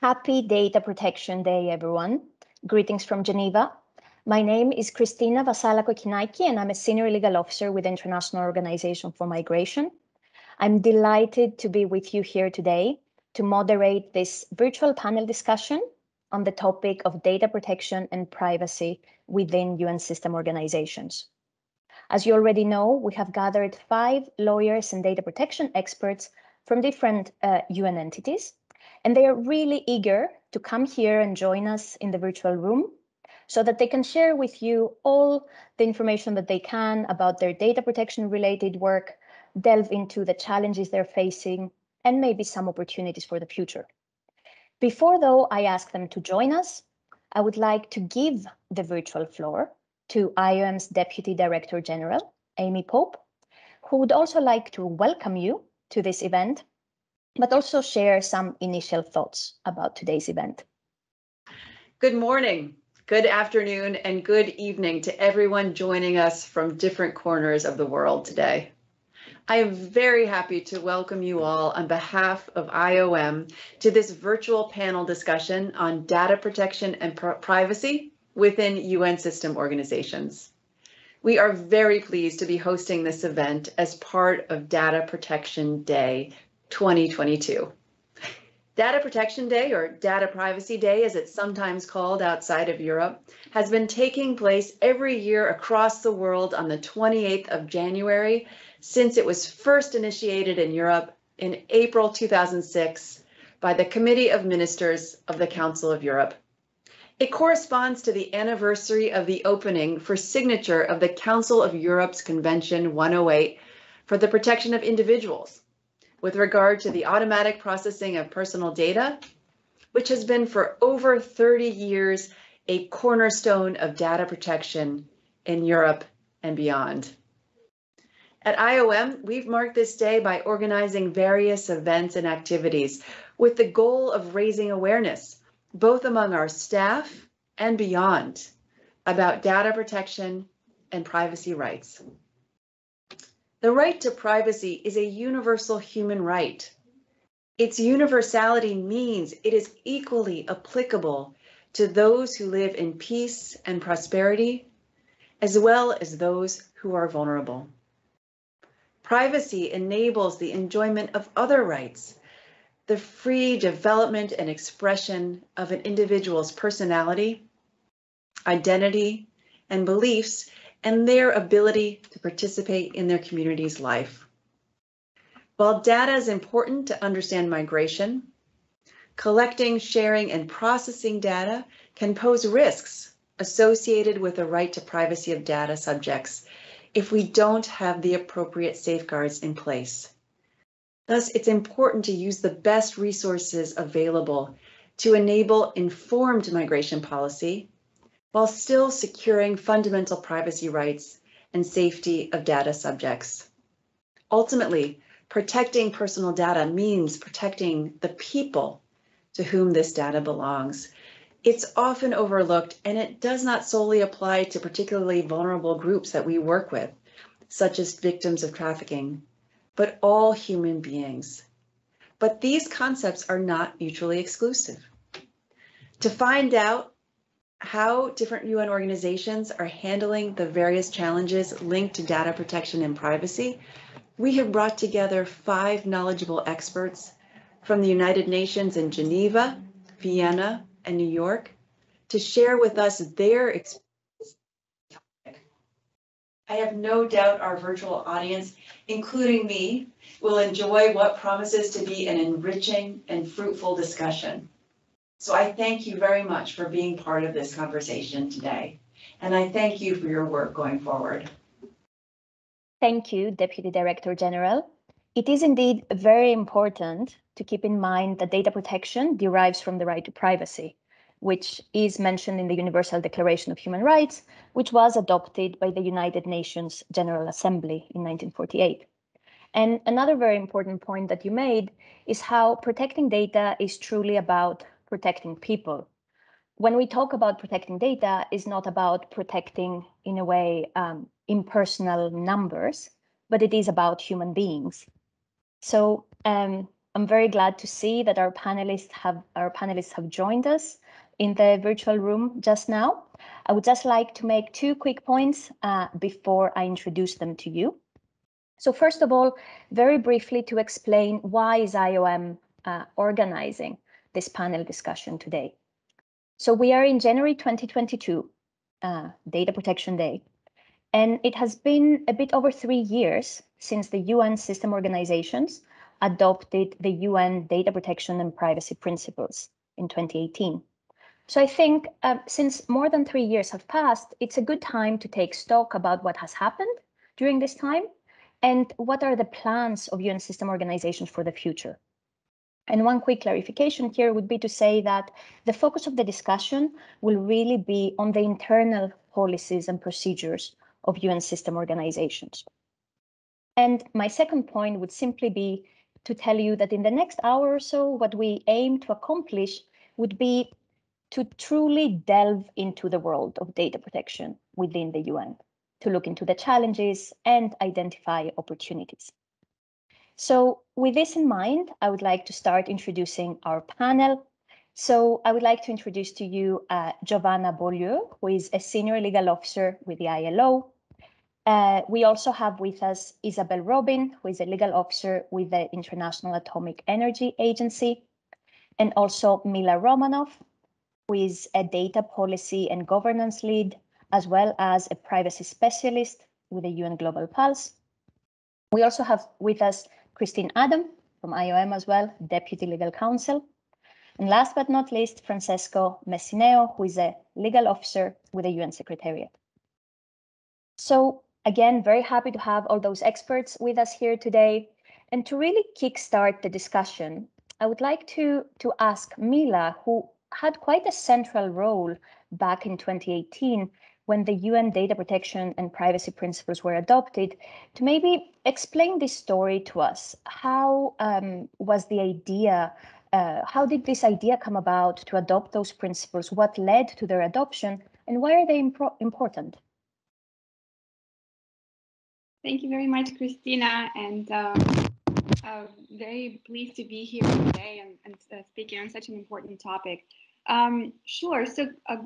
Happy Data Protection Day, everyone. Greetings from Geneva. My name is Christina Vasala Kokkinaki, and I'm a Senior Legal Officer with the International Organization for Migration. I'm delighted to be with you here today to moderate this virtual panel discussion on the topic of data protection and privacy within UN system organizations. As you already know, we have gathered five lawyers and data protection experts from different uh, UN entities, and they are really eager to come here and join us in the virtual room so that they can share with you all the information that they can about their data protection related work, delve into the challenges they're facing, and maybe some opportunities for the future. Before, though, I ask them to join us, I would like to give the virtual floor to IOM's Deputy Director General, Amy Pope, who would also like to welcome you to this event, but also share some initial thoughts about today's event. Good morning, good afternoon, and good evening to everyone joining us from different corners of the world today. I am very happy to welcome you all on behalf of IOM to this virtual panel discussion on data protection and pr privacy within UN system organizations. We are very pleased to be hosting this event as part of Data Protection Day 2022. Data Protection Day, or Data Privacy Day as it's sometimes called outside of Europe, has been taking place every year across the world on the 28th of January since it was first initiated in Europe in April 2006 by the Committee of Ministers of the Council of Europe. It corresponds to the anniversary of the opening for signature of the Council of Europe's Convention 108 for the protection of individuals with regard to the automatic processing of personal data, which has been for over 30 years a cornerstone of data protection in Europe and beyond. At IOM, we've marked this day by organizing various events and activities with the goal of raising awareness, both among our staff and beyond, about data protection and privacy rights. The right to privacy is a universal human right. Its universality means it is equally applicable to those who live in peace and prosperity, as well as those who are vulnerable. Privacy enables the enjoyment of other rights, the free development and expression of an individual's personality, identity, and beliefs, and their ability to participate in their community's life. While data is important to understand migration, collecting, sharing, and processing data can pose risks associated with the right to privacy of data subjects if we don't have the appropriate safeguards in place. Thus, it's important to use the best resources available to enable informed migration policy while still securing fundamental privacy rights and safety of data subjects. Ultimately, protecting personal data means protecting the people to whom this data belongs it's often overlooked and it does not solely apply to particularly vulnerable groups that we work with, such as victims of trafficking, but all human beings. But these concepts are not mutually exclusive. To find out how different UN organizations are handling the various challenges linked to data protection and privacy, we have brought together five knowledgeable experts from the United Nations in Geneva, Vienna, and New York to share with us their experience. I have no doubt our virtual audience, including me, will enjoy what promises to be an enriching and fruitful discussion. So I thank you very much for being part of this conversation today. And I thank you for your work going forward. Thank you, Deputy Director General. It is indeed very important to keep in mind that data protection derives from the right to privacy, which is mentioned in the Universal Declaration of Human Rights, which was adopted by the United Nations General Assembly in 1948. And another very important point that you made is how protecting data is truly about protecting people. When we talk about protecting data, it's not about protecting, in a way, um, impersonal numbers, but it is about human beings. So um, I'm very glad to see that our panelists have our panelists have joined us in the virtual room just now. I would just like to make two quick points uh, before I introduce them to you. So first of all, very briefly to explain why is IOM uh, organizing this panel discussion today. So we are in January 2022, uh, Data Protection Day, and it has been a bit over three years since the UN system organizations adopted the UN Data Protection and Privacy Principles in 2018. So I think uh, since more than three years have passed, it's a good time to take stock about what has happened during this time and what are the plans of UN system organizations for the future. And one quick clarification here would be to say that the focus of the discussion will really be on the internal policies and procedures of UN system organizations. And my second point would simply be to tell you that in the next hour or so, what we aim to accomplish would be to truly delve into the world of data protection within the UN, to look into the challenges and identify opportunities. So with this in mind, I would like to start introducing our panel. So I would like to introduce to you uh, Giovanna Beaulieu, who is a senior legal officer with the ILO. Uh, we also have with us Isabel Robin, who is a legal officer with the International Atomic Energy Agency, and also Mila Romanoff, who is a data policy and governance lead, as well as a privacy specialist with the UN Global Pulse. We also have with us Christine Adam from IOM as well, Deputy Legal Counsel. And last but not least, Francesco Messineo, who is a legal officer with the UN Secretariat. So again, very happy to have all those experts with us here today. And to really kickstart the discussion, I would like to, to ask Mila, who had quite a central role back in 2018 when the UN data protection and privacy principles were adopted, to maybe explain this story to us. How um, was the idea, uh, how did this idea come about to adopt those principles? What led to their adoption and why are they important? Thank you very much, Christina. And uh, uh, very pleased to be here today and, and uh, speaking on such an important topic. Um, sure. So, a,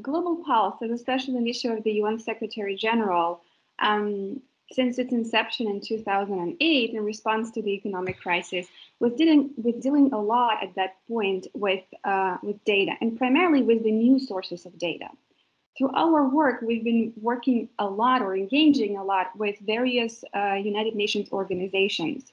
global pulse is a special initiative of the UN Secretary General um, since its inception in 2008 in response to the economic crisis was dealing with dealing a lot at that point with uh, with data and primarily with the new sources of data. Through our work, we've been working a lot or engaging a lot with various uh, United Nations organizations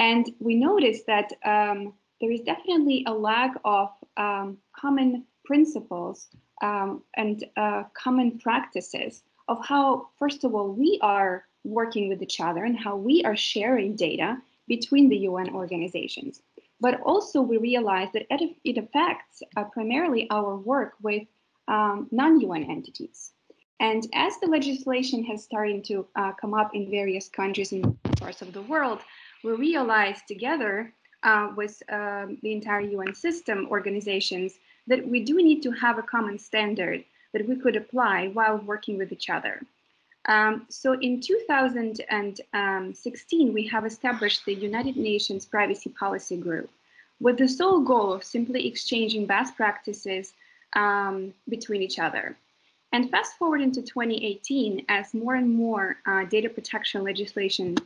and we noticed that um, there is definitely a lack of um, common principles um, and uh, common practices of how, first of all, we are working with each other and how we are sharing data between the UN organizations. But also, we realize that it, affects uh, primarily our work with um, non UN entities. And as the legislation has started to uh, come up in various countries and parts of the world, we realized together uh, with um, the entire UN system organizations that we do need to have a common standard that we could apply while working with each other. Um, so in 2016, we have established the United Nations Privacy Policy Group with the sole goal of simply exchanging best practices um, between each other. And fast forward into 2018, as more and more uh, data protection legislation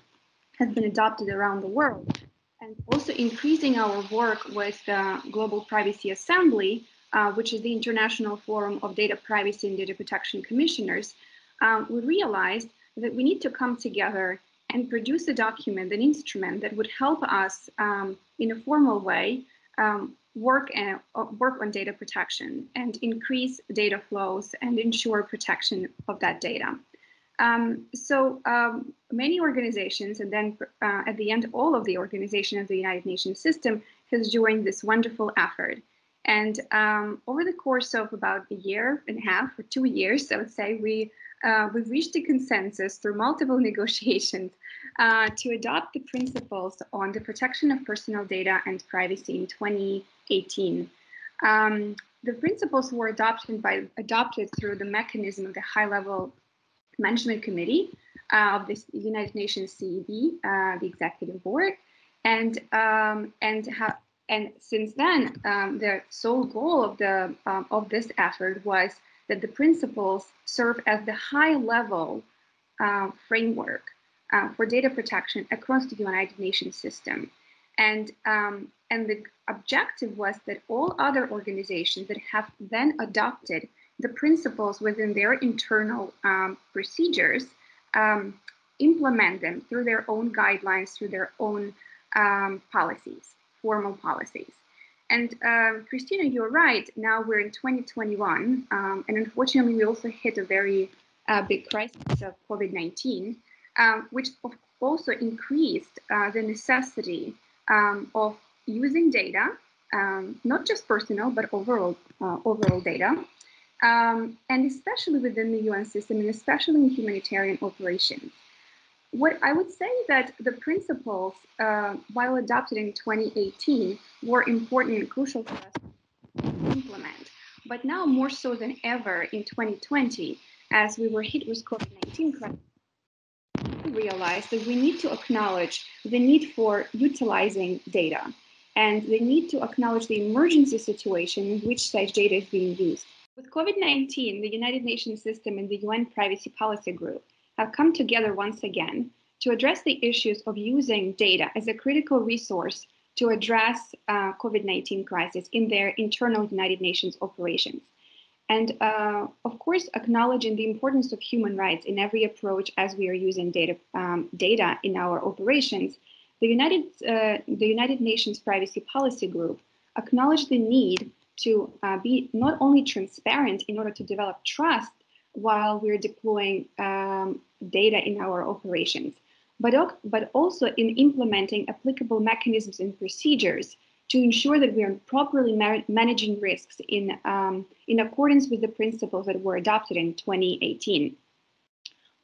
has been adopted around the world. And also increasing our work with the Global Privacy Assembly, uh, which is the International Forum of Data Privacy and Data Protection Commissioners, um, we realized that we need to come together and produce a document, an instrument that would help us um, in a formal way um, work, and, uh, work on data protection and increase data flows and ensure protection of that data. Um, so um, many organizations, and then uh, at the end, all of the organization of the United Nations system has joined this wonderful effort. And um, over the course of about a year and a half or two years, I would say, we uh, we've reached a consensus through multiple negotiations uh, to adopt the principles on the protection of personal data and privacy in 2018. Um, the principles were adopted by adopted through the mechanism of the high-level Management Committee uh, of the United Nations CEB, uh, the Executive Board. And um, and ha- and since then, um, the sole goal of the um, of this effort was that the principles serve as the high level uh, framework uh, for data protection across the United Nations system. And, um, and the objective was that all other organizations that have then adopted the principles within their internal um, procedures um, implement them through their own guidelines, through their own um, policies, formal policies. And uh, Christina, you're right. Now we're in 2021, um, and unfortunately, we also hit a very uh, big crisis of COVID-19, um, which also increased uh, the necessity of using data, not just personal, but overall, uh, overall data, um, and especially within the UN system, and especially in humanitarian operations. What I would say that the principles, uh, while adopted in 2018, were important and crucial for us to implement. But now more so than ever in 2020, as we were hit with COVID-19 crisis, we realized that we need to acknowledge the need for utilizing data and the need to acknowledge the emergency situation in which such data is being used. With COVID-19, the United Nations system and the UN Privacy Policy Group have come together once again to address the issues of using data as a critical resource to address uh, COVID-19 crisis in their internal United Nations operations. And uh, of course, acknowledging the importance of human rights in every approach as we are using data, um, data in our operations, the United, uh, the United Nations Privacy Policy Group acknowledged the need to uh, be not only transparent in order to develop trust while we're deploying um, data in our operations, but, but also in implementing applicable mechanisms and procedures to ensure that we are properly managing risks in, um, in accordance with the principles that were adopted in 2018.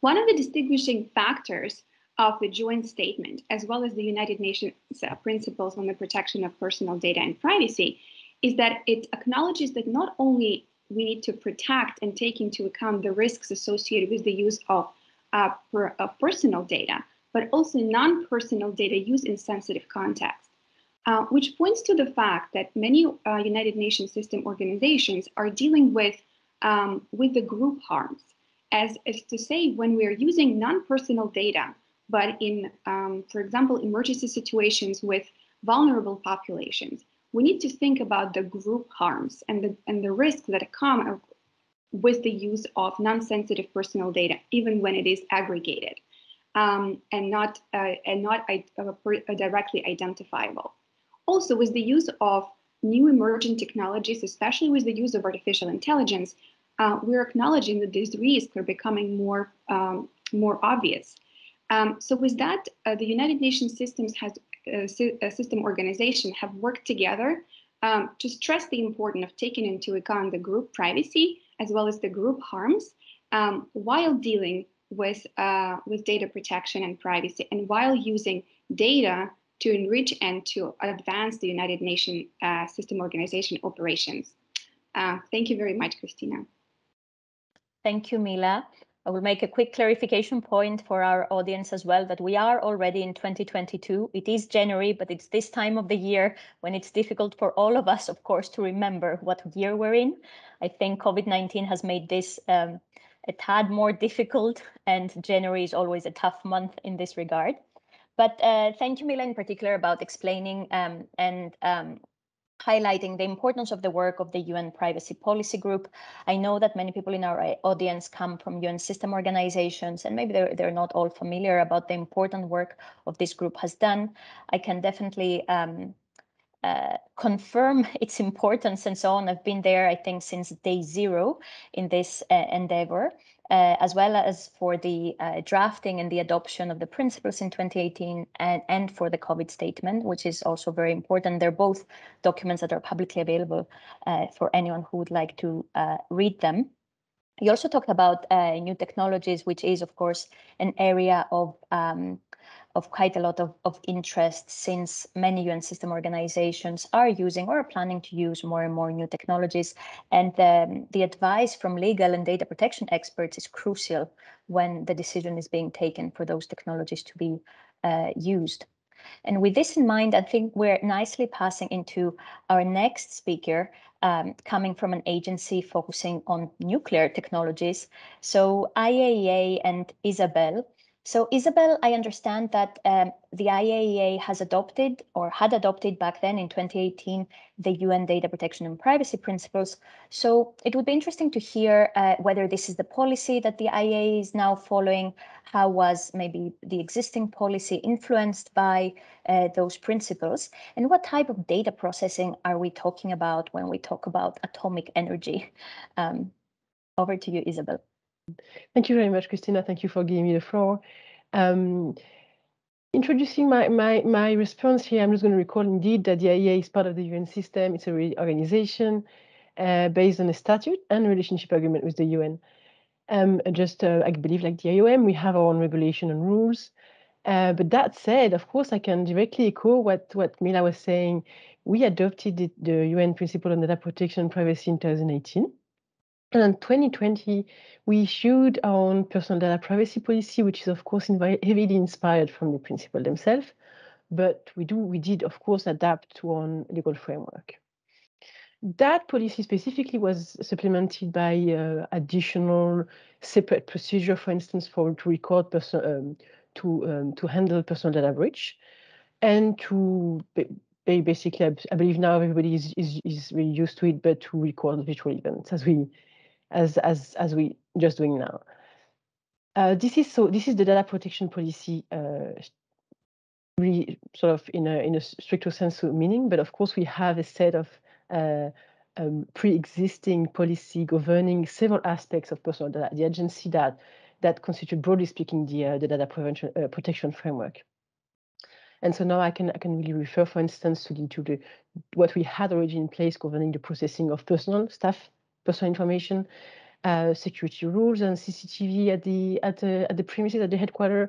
One of the distinguishing factors of the joint statement, as well as the United Nations uh, principles on the protection of personal data and privacy, is that it acknowledges that not only we need to protect and take into account the risks associated with the use of, uh, per, of personal data, but also non-personal data used in sensitive contexts. Uh, which points to the fact that many uh, United Nations system organizations are dealing with, um, with the group harms. As, as to say, when we're using non-personal data, but in, um, for example, emergency situations with vulnerable populations, we need to think about the group harms and the, and the risks that come with the use of non-sensitive personal data, even when it is aggregated um, and not, uh, and not uh, directly identifiable. Also, with the use of new emerging technologies, especially with the use of artificial intelligence, uh, we're acknowledging that these risks are becoming more, um, more obvious. Um, so with that, uh, the United Nations systems has system organization have worked together um, to stress the importance of taking into account the group privacy as well as the group harms um, while dealing with, uh, with data protection and privacy and while using data to enrich and to advance the United Nations uh, System Organization operations. Uh, thank you very much, Christina. Thank you, Mila. I will make a quick clarification point for our audience as well that we are already in 2022. It is January, but it's this time of the year when it's difficult for all of us, of course, to remember what year we're in. I think COVID-19 has made this um, a tad more difficult and January is always a tough month in this regard. But uh, thank you, Mila, in particular about explaining um, and um, highlighting the importance of the work of the UN Privacy Policy Group. I know that many people in our uh, audience come from UN system organizations, and maybe they're, they're not all familiar about the important work of this group has done. I can definitely um, uh, confirm its importance and so on. I've been there, I think, since day zero in this uh, endeavor uh, as well as for the uh, drafting and the adoption of the principles in 2018 and, and for the COVID statement, which is also very important. They're both documents that are publicly available uh, for anyone who would like to uh, read them. You also talked about uh, new technologies, which is, of course, an area of um, of quite a lot of, of interest since many UN system organizations are using or are planning to use more and more new technologies. And the, the advice from legal and data protection experts is crucial when the decision is being taken for those technologies to be uh, used. And with this in mind, I think we're nicely passing into our next speaker, um, coming from an agency focusing on nuclear technologies. So IAEA and Isabel so Isabel, I understand that um, the IAEA has adopted or had adopted back then in 2018 the UN data protection and privacy principles. So it would be interesting to hear uh, whether this is the policy that the IAEA is now following. How was maybe the existing policy influenced by uh, those principles? And what type of data processing are we talking about when we talk about atomic energy? Um, over to you, Isabel. Thank you very much, Christina. Thank you for giving me the floor. Um, introducing my, my, my response here, I'm just going to recall indeed that the IAEA is part of the UN system. It's a organization uh, based on a statute and relationship agreement with the UN. Um, just, uh, I believe, like the IOM, we have our own regulation and rules. Uh, but that said, of course, I can directly echo what, what Mila was saying. We adopted the, the UN Principle on Data Protection and Privacy in 2018. And in 2020, we issued our own personal data privacy policy, which is of course heavily inspired from the principle themselves. But we do, we did of course adapt to our legal framework. That policy specifically was supplemented by uh, additional separate procedure, for instance, for to record person um, to um, to handle personal data breach, and to basically, I believe now everybody is, is is really used to it, but to record virtual events as we as as as we just doing now. Uh, this is so. This is the data protection policy, uh, really sort of in a in a stricter sense of meaning. But of course, we have a set of uh, um, pre-existing policy governing several aspects of personal data. The agency that that constitute, broadly speaking, the uh, the data prevention uh, protection framework. And so now I can I can really refer, for instance, to the to the what we had already in place governing the processing of personal staff personal information, uh, security rules and CCTV at the at the at the premises at the headquarters,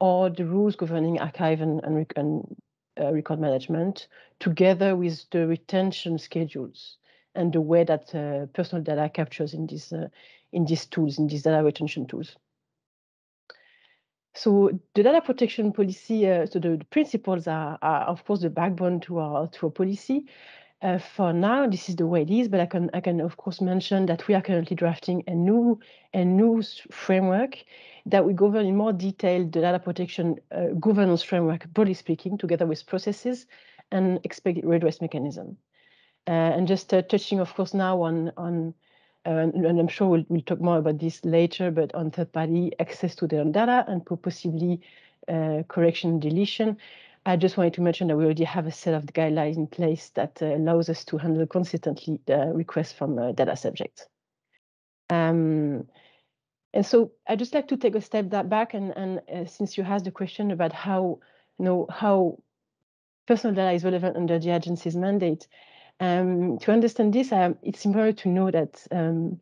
or the rules governing archive and and, and uh, record management, together with the retention schedules and the way that uh, personal data captures in these uh, in these tools, in these data retention tools. So the data protection policy, uh, so the, the principles are, are, of course, the backbone to our to our policy. Uh, for now, this is the way it is, but I can, I can of course mention that we are currently drafting a new, a new framework that will govern in more detail the data protection uh, governance framework, broadly speaking, together with processes and expected redress mechanism. Uh, and just uh, touching, of course, now on, on uh, and I'm sure we'll, we'll talk more about this later, but on third-party access to their data and possibly correction deletion. I just wanted to mention that we already have a set of guidelines in place that uh, allows us to handle consistently the requests from uh, data subjects. Um, and so I'd just like to take a step back and, and uh, since you asked the question about how, you know, how personal data is relevant under the agency's mandate, um, to understand this, um, it's important to know that um,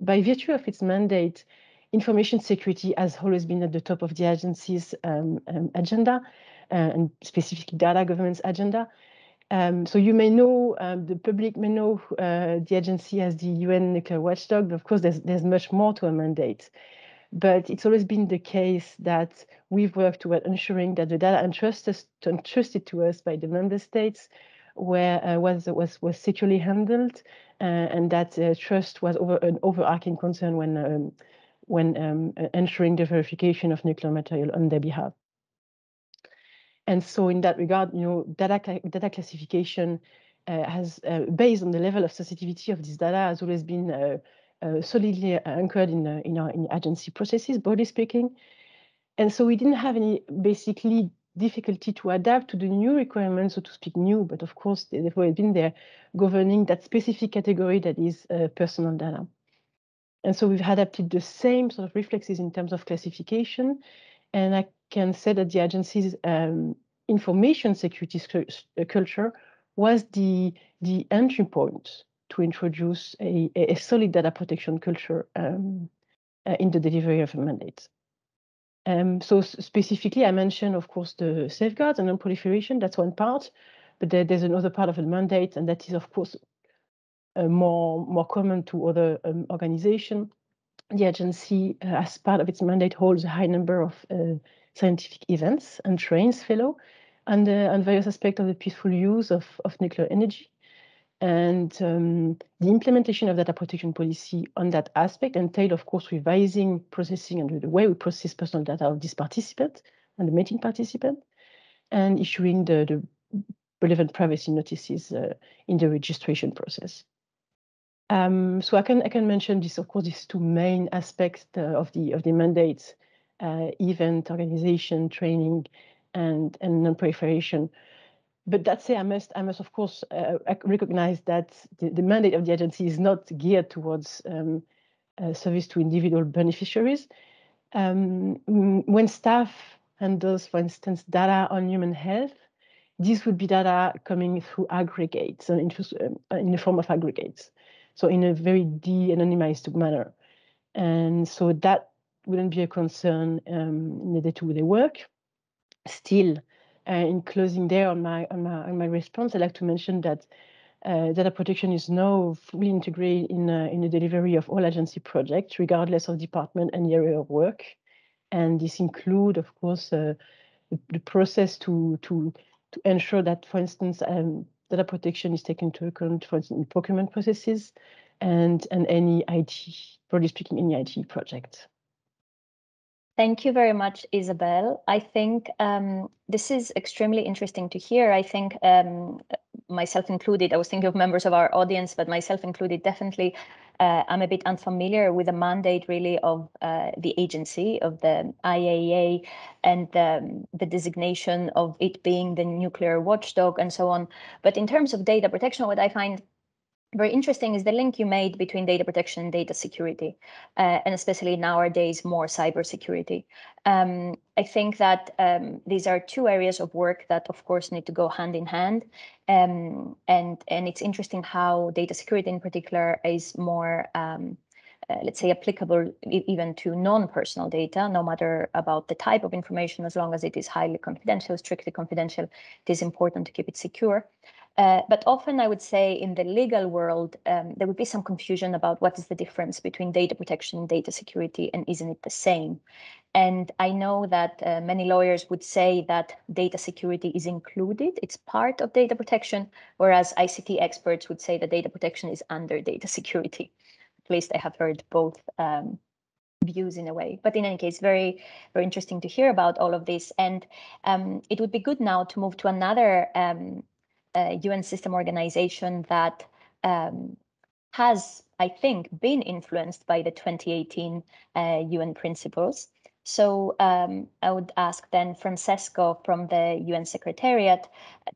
by virtue of its mandate, information security has always been at the top of the agency's um, um, agenda. Uh, and specifically data governance agenda. Um, so you may know, um, the public may know uh, the agency as the UN nuclear watchdog, but of course there's, there's much more to a mandate. But it's always been the case that we've worked toward ensuring that the data entrusted, entrusted to us by the member states where uh, was was was securely handled, uh, and that uh, trust was over an overarching concern when um, when um, ensuring the verification of nuclear material on their behalf. And so in that regard, you know, data, data classification uh, has, uh, based on the level of sensitivity of this data, has always been uh, uh solidly anchored in, uh, in our in agency processes, broadly speaking. And so we didn't have any basically difficulty to adapt to the new requirements, so to speak, new, but of course they've always been there, governing that specific category that is uh, personal data. And so we've adapted the same sort of reflexes in terms of classification. And I can say that the agency's um, information security uh, culture was the, the entry point to introduce a, a solid data protection culture um, uh, in the delivery of a mandate. Um, so specifically, I mentioned, of course, the safeguards and non-proliferation. That's one part, but there, there's another part of the mandate, and that is, of course, uh, more more common to other um, organizations. The agency, uh, as part of its mandate, holds a high number of uh, scientific events and trains fellow on the on various aspects of the peaceful use of, of nuclear energy and um, the implementation of data protection policy on that aspect entailed, of course, revising processing and the way we process personal data of this participant and the meeting participant, and issuing the, the relevant privacy notices uh, in the registration process. Um, so I can I can mention this, of course, these two main aspects uh, of the of the mandates: uh, event organization, training, and and non-proliferation. But that said, I must I must of course uh, recognize that the, the, mandate of the agency is not geared towards um, service to individual beneficiaries. Um, when staff handles, for instance, data on human health, this would be data coming through aggregates in, in the form of aggregates so in a very de-anonymized manner. And so that wouldn't be a concern um, in the day-to-day work. Still, uh, in closing there on my, on my on my response, I'd like to mention that uh, data protection is now fully integrated in uh, in the delivery of all agency projects, regardless of department and area of work. And this include, of course, uh, the, the, process to to to ensure that, for instance, um, data protection is taken into account for instance, procurement processes and, and any IT, broadly speaking, any IT project. Thank you very much, Isabel. I think um, this is extremely interesting to hear. I think um, myself included, I was thinking of members of our audience, but myself included, definitely, uh, I'm a bit unfamiliar with the mandate really of uh, the agency, of the IAEA, and um, the designation of it being the nuclear watchdog and so on. But in terms of data protection, what I find very interesting is the link you made between data protection and data security, uh, and especially nowadays more cybersecurity. Um, I think that um, these are two areas of work that, of course, need to go hand in hand. Um, and and it's interesting how data security, in particular, is more. Um, uh, let's say applicable even to non-personal data, no matter about the type of information, as long as it is highly confidential, strictly confidential, it is important to keep it secure. Uh, but often I would say in the legal world, um, there would be some confusion about what is the difference between data protection and data security and isn't it the same? And I know that uh, many lawyers would say that data security is included, it's part of data protection, whereas ICT experts would say that data protection is under data security. At least I have heard both um, views in a way. But in any case, very, very interesting to hear about all of this. And um, it would be good now to move to another um, uh, UN system organization that um, has, I think, been influenced by the 2018 uh, UN principles. So um, I would ask then Francesco from the UN Secretariat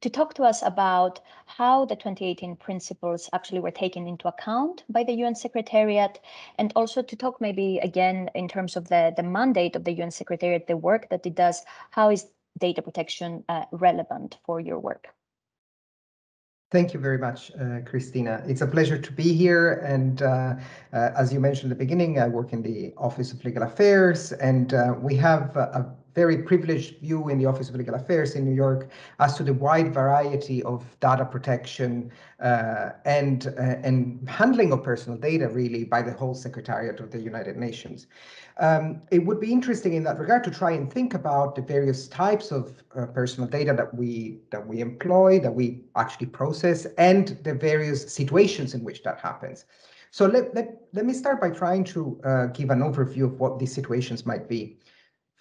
to talk to us about how the 2018 principles actually were taken into account by the UN Secretariat, and also to talk maybe again in terms of the, the mandate of the UN Secretariat, the work that it does, how is data protection uh, relevant for your work? Thank you very much, uh, Christina. It's a pleasure to be here. And uh, uh, as you mentioned at the beginning, I work in the Office of Legal Affairs, and uh, we have a very privileged view in the Office of Legal Affairs in New York as to the wide variety of data protection uh, and uh, and handling of personal data really by the whole Secretariat of the United Nations. Um, it would be interesting in that regard to try and think about the various types of uh, personal data that we that we employ, that we actually process, and the various situations in which that happens. So let, let, let me start by trying to uh, give an overview of what these situations might be.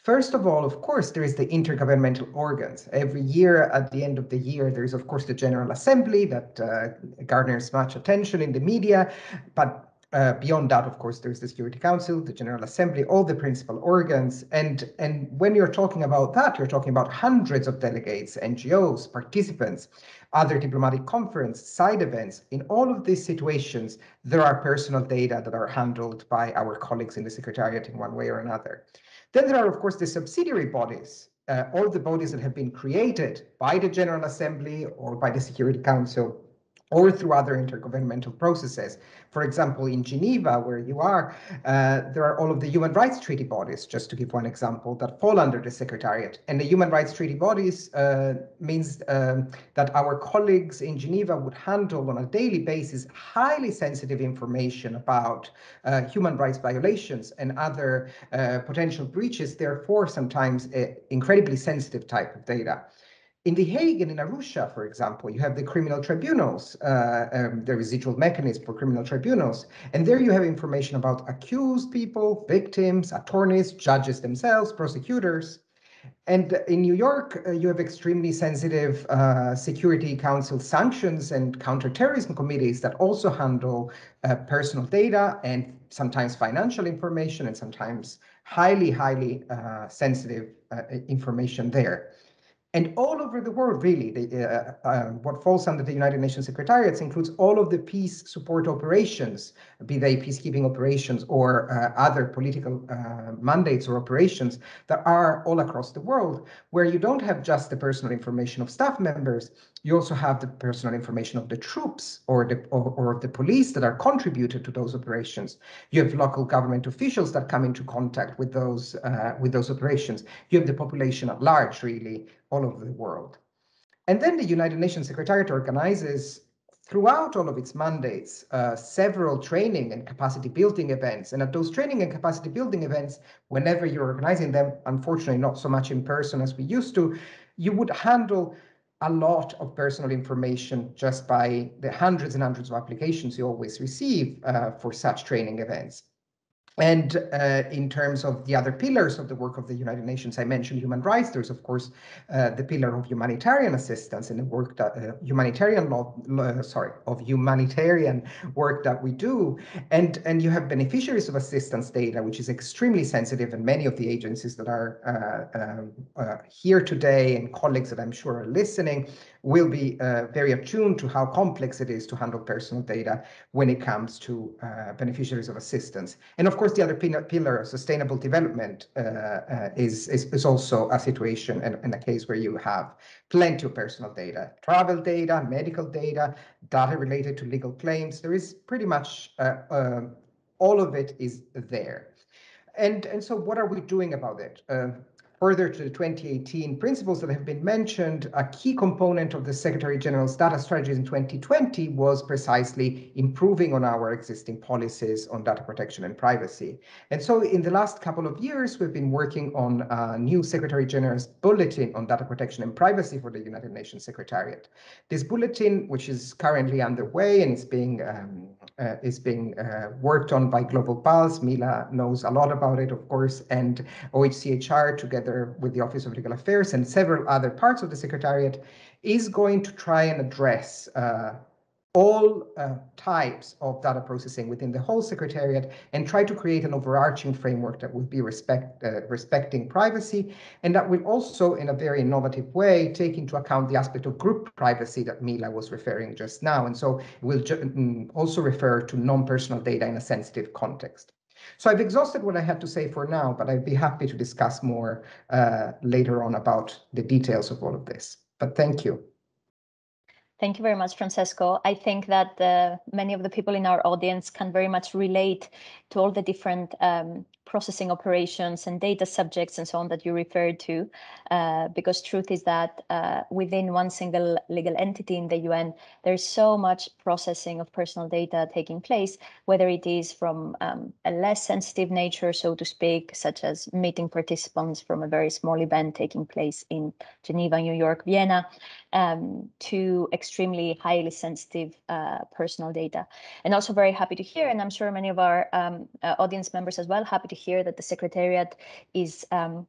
First of all, of course, there is the intergovernmental organs. Every year, at the end of the year, there is, of course, the General Assembly that uh, garners much attention in the media. But uh, beyond that, of course, there's the Security Council, the General Assembly, all the principal organs. And, and when you're talking about that, you're talking about hundreds of delegates, NGOs, participants, other diplomatic conference, side events. In all of these situations, there are personal data that are handled by our colleagues in the Secretariat in one way or another. Then there are, of course, the subsidiary bodies, uh, all the bodies that have been created by the General Assembly or by the Security Council or through other intergovernmental processes. For example, in Geneva, where you are, uh, there are all of the human rights treaty bodies, just to give one example, that fall under the Secretariat. And the human rights treaty bodies uh, means um, that our colleagues in Geneva would handle on a daily basis highly sensitive information about uh, human rights violations and other uh, potential breaches, therefore sometimes uh, incredibly sensitive type of data. In The Hague and in Arusha, for example, you have the criminal tribunals, uh, um, the residual mechanism for criminal tribunals. And there you have information about accused people, victims, attorneys, judges themselves, prosecutors. And in New York, uh, you have extremely sensitive uh, Security Council sanctions and counterterrorism committees that also handle uh, personal data and sometimes financial information and sometimes highly, highly uh, sensitive uh, information there. And all over the world, really, the, uh, uh, what falls under the United Nations Secretariats includes all of the peace support operations, be they peacekeeping operations or uh, other political uh, mandates or operations that are all across the world, where you don't have just the personal information of staff members, you also have the personal information of the troops or the or, or the police that are contributed to those operations. You have local government officials that come into contact with those uh, with those operations. You have the population at large, really, all over the world. And then the United Nations Secretariat organizes throughout all of its mandates, uh, several training and capacity building events. And at those training and capacity building events, whenever you're organizing them, unfortunately not so much in person as we used to, you would handle a lot of personal information just by the hundreds and hundreds of applications you always receive uh, for such training events. And uh, in terms of the other pillars of the work of the United Nations, I mentioned human rights. There's, of course, uh, the pillar of humanitarian assistance and the work that uh, humanitarian law, uh, sorry, of humanitarian work that we do. And, and you have beneficiaries of assistance data, which is extremely sensitive. And many of the agencies that are uh, um, uh, here today and colleagues that I'm sure are listening will be uh, very attuned to how complex it is to handle personal data when it comes to uh, beneficiaries of assistance. And of course, the other pillar, of sustainable development, uh, uh, is, is, is, also a situation and, and a case where you have plenty of personal data, travel data, medical data, data related to legal claims. There is pretty much uh, um, all of it is there. And, and so what are we doing about it? Further to the 2018 principles that have been mentioned, a key component of the Secretary General's data strategy in 2020 was precisely improving on our existing policies on data protection and privacy. And so in the last couple of years, we've been working on a new Secretary General's bulletin on data protection and privacy for the United Nations Secretariat. This bulletin, which is currently underway and is being um, uh, is being uh, worked on by Global Pulse. Mila knows a lot about it, of course, and OHCHR together with the Office of Legal Affairs and several other parts of the Secretariat is going to try and address uh, all uh, types of data processing within the whole secretariat and try to create an overarching framework that will be respect, uh, respecting privacy and that will also in a very innovative way take into account the aspect of group privacy that Mila was referring just now and so will mm, also refer to non-personal data in a sensitive context. So I've exhausted what I had to say for now, but I'd be happy to discuss more uh, later on about the details of all of this. But thank you. Thank you very much, Francesco. I think that uh, many of the people in our audience can very much relate to all the different um, processing operations and data subjects and so on that you referred to, uh, because truth is that uh, within one single legal entity in the UN, there's so much processing of personal data taking place, whether it is from um, a less sensitive nature, so to speak, such as meeting participants from a very small event taking place in Geneva, New York, Vienna, um, to extremely highly sensitive uh, personal data. And also very happy to hear, and I'm sure many of our um, uh, audience members as well, happy to hear that the Secretariat is um,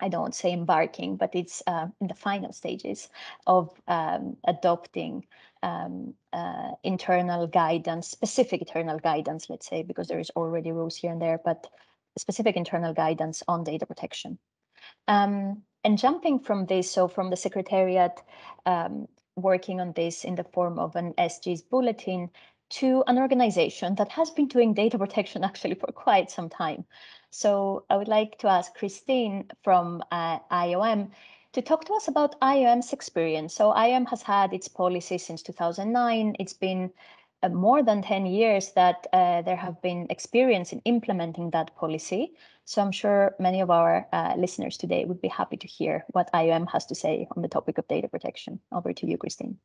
I don't say embarking, but it's uh, in the final stages of um, adopting um, uh, internal guidance, specific internal guidance, let's say, because there is already rules here and there, but specific internal guidance on data protection. Um, and jumping from this, so from the Secretariat um, working on this in the form of an SG's bulletin to an organization that has been doing data protection actually for quite some time. So I would like to ask Christine from uh, IOM to talk to us about IOM's experience. So IOM has had its policy since 2009. It's been uh, more than 10 years that uh, there have been experience in implementing that policy. So I'm sure many of our uh, listeners today would be happy to hear what IOM has to say on the topic of data protection. Over to you, Christine.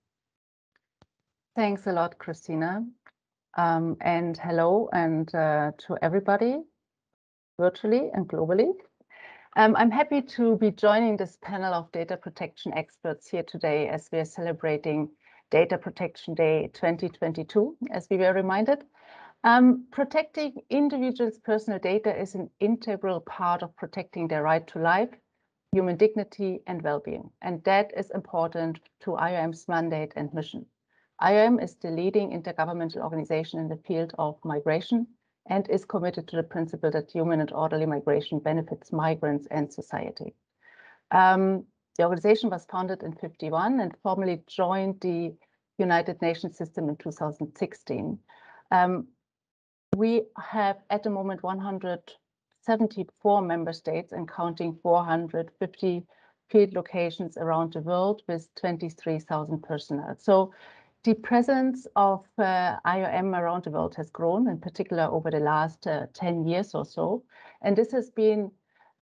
Thanks a lot, Christina. Um, and hello and uh, to everybody virtually and globally. Um, I'm happy to be joining this panel of data protection experts here today as we are celebrating Data Protection Day 2022, as we were reminded. Um, protecting individuals' personal data is an integral part of protecting their right to life, human dignity and well-being, and that is important to IOM's mandate and mission. IOM is the leading intergovernmental organization in the field of migration and is committed to the principle that human and orderly migration benefits migrants and society. Um, the organization was founded in 51 and formally joined the United Nations system in 2016. Um, we have at the moment 174 member states and counting 450 field locations around the world with 23,000 personnel. So the presence of uh, IOM around the world has grown, in particular over the last uh, 10 years or so. And this has been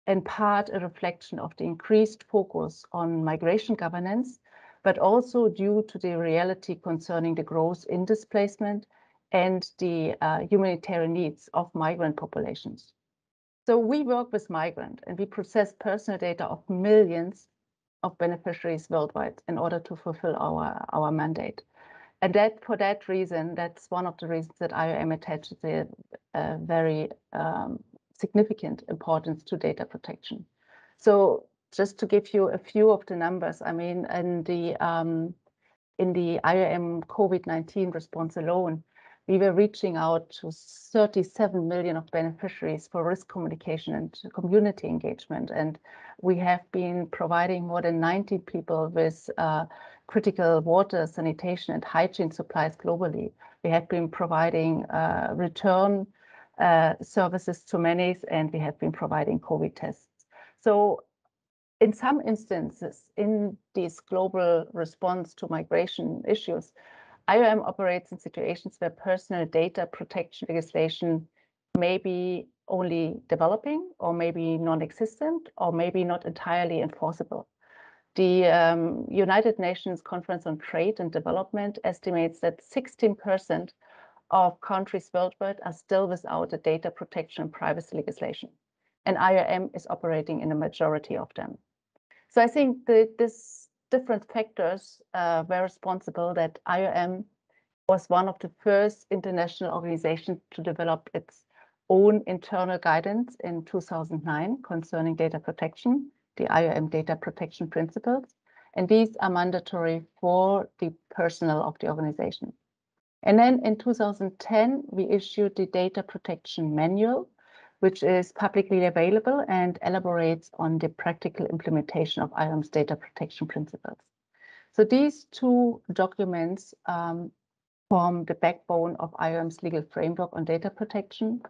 in part a reflection of the increased focus on migration governance, but also due to the reality concerning the growth in displacement and the uh, humanitarian needs of migrant populations. So we work with migrant and we process personal data of millions of beneficiaries worldwide in order to fulfill our, our mandate. And that for that reason, that's one of the reasons that IOM attaches a, a very um, significant importance to data protection. So just to give you a few of the numbers, I mean, in the um, in the IOM COVID-19 response alone, we were reaching out to 37 million of beneficiaries for risk communication and community engagement. And we have been providing more than 90 people with uh, critical water, sanitation, and hygiene supplies globally. We have been providing uh, return uh, services to many, and we have been providing COVID tests. So in some instances, in this global response to migration issues, IOM operates in situations where personal data protection legislation may be only developing or maybe non-existent or maybe not entirely enforceable. The um, United Nations Conference on Trade and Development estimates that 16% of countries worldwide are still without a data protection and privacy legislation. And IOM is operating in a majority of them. So I think that this different factors uh, were responsible that IOM was one of the first international organizations to develop its own internal guidance in 2009 concerning data protection the IOM data protection principles, and these are mandatory for the personnel of the organization. And then in 2010, we issued the data protection manual, which is publicly available and elaborates on the practical implementation of IOM's data protection principles. So these two documents um, form the backbone of IOM's legal framework on data protection.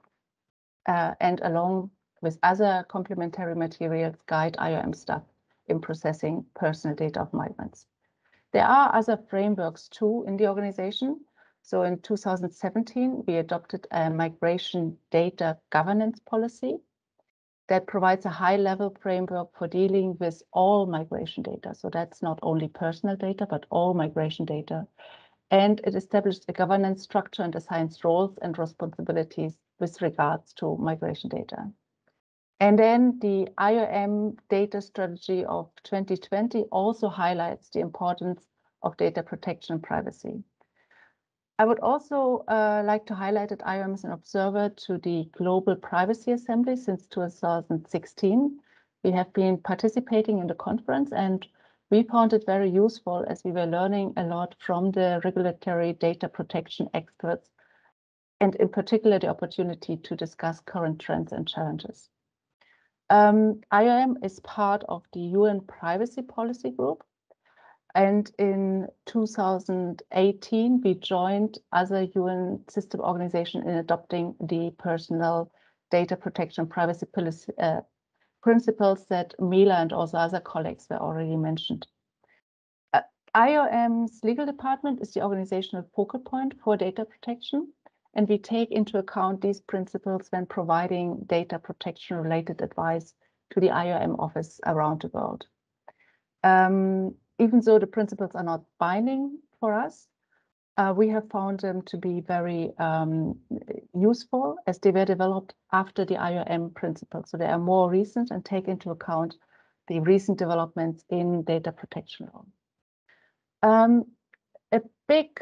Uh, and along with other complementary materials guide IOM staff in processing personal data of migrants. There are other frameworks too in the organization. So in 2017, we adopted a migration data governance policy that provides a high level framework for dealing with all migration data. So that's not only personal data, but all migration data. And it established a governance structure and assigns roles and responsibilities with regards to migration data. And then the IOM data strategy of 2020 also highlights the importance of data protection and privacy. I would also uh, like to highlight that IOM is an observer to the Global Privacy Assembly since 2016. We have been participating in the conference and we found it very useful as we were learning a lot from the regulatory data protection experts and in particular the opportunity to discuss current trends and challenges. Um, IOM is part of the UN Privacy Policy Group. And in 2018, we joined other UN system organizations in adopting the personal data protection privacy policy, uh, principles that Mila and also other colleagues were already mentioned. Uh, IOM's legal department is the organizational focal point for data protection and we take into account these principles when providing data protection related advice to the IOM office around the world. Um, even though the principles are not binding for us, uh, we have found them to be very um, useful as they were developed after the IOM principles. So they are more recent and take into account the recent developments in data protection law. Um, a big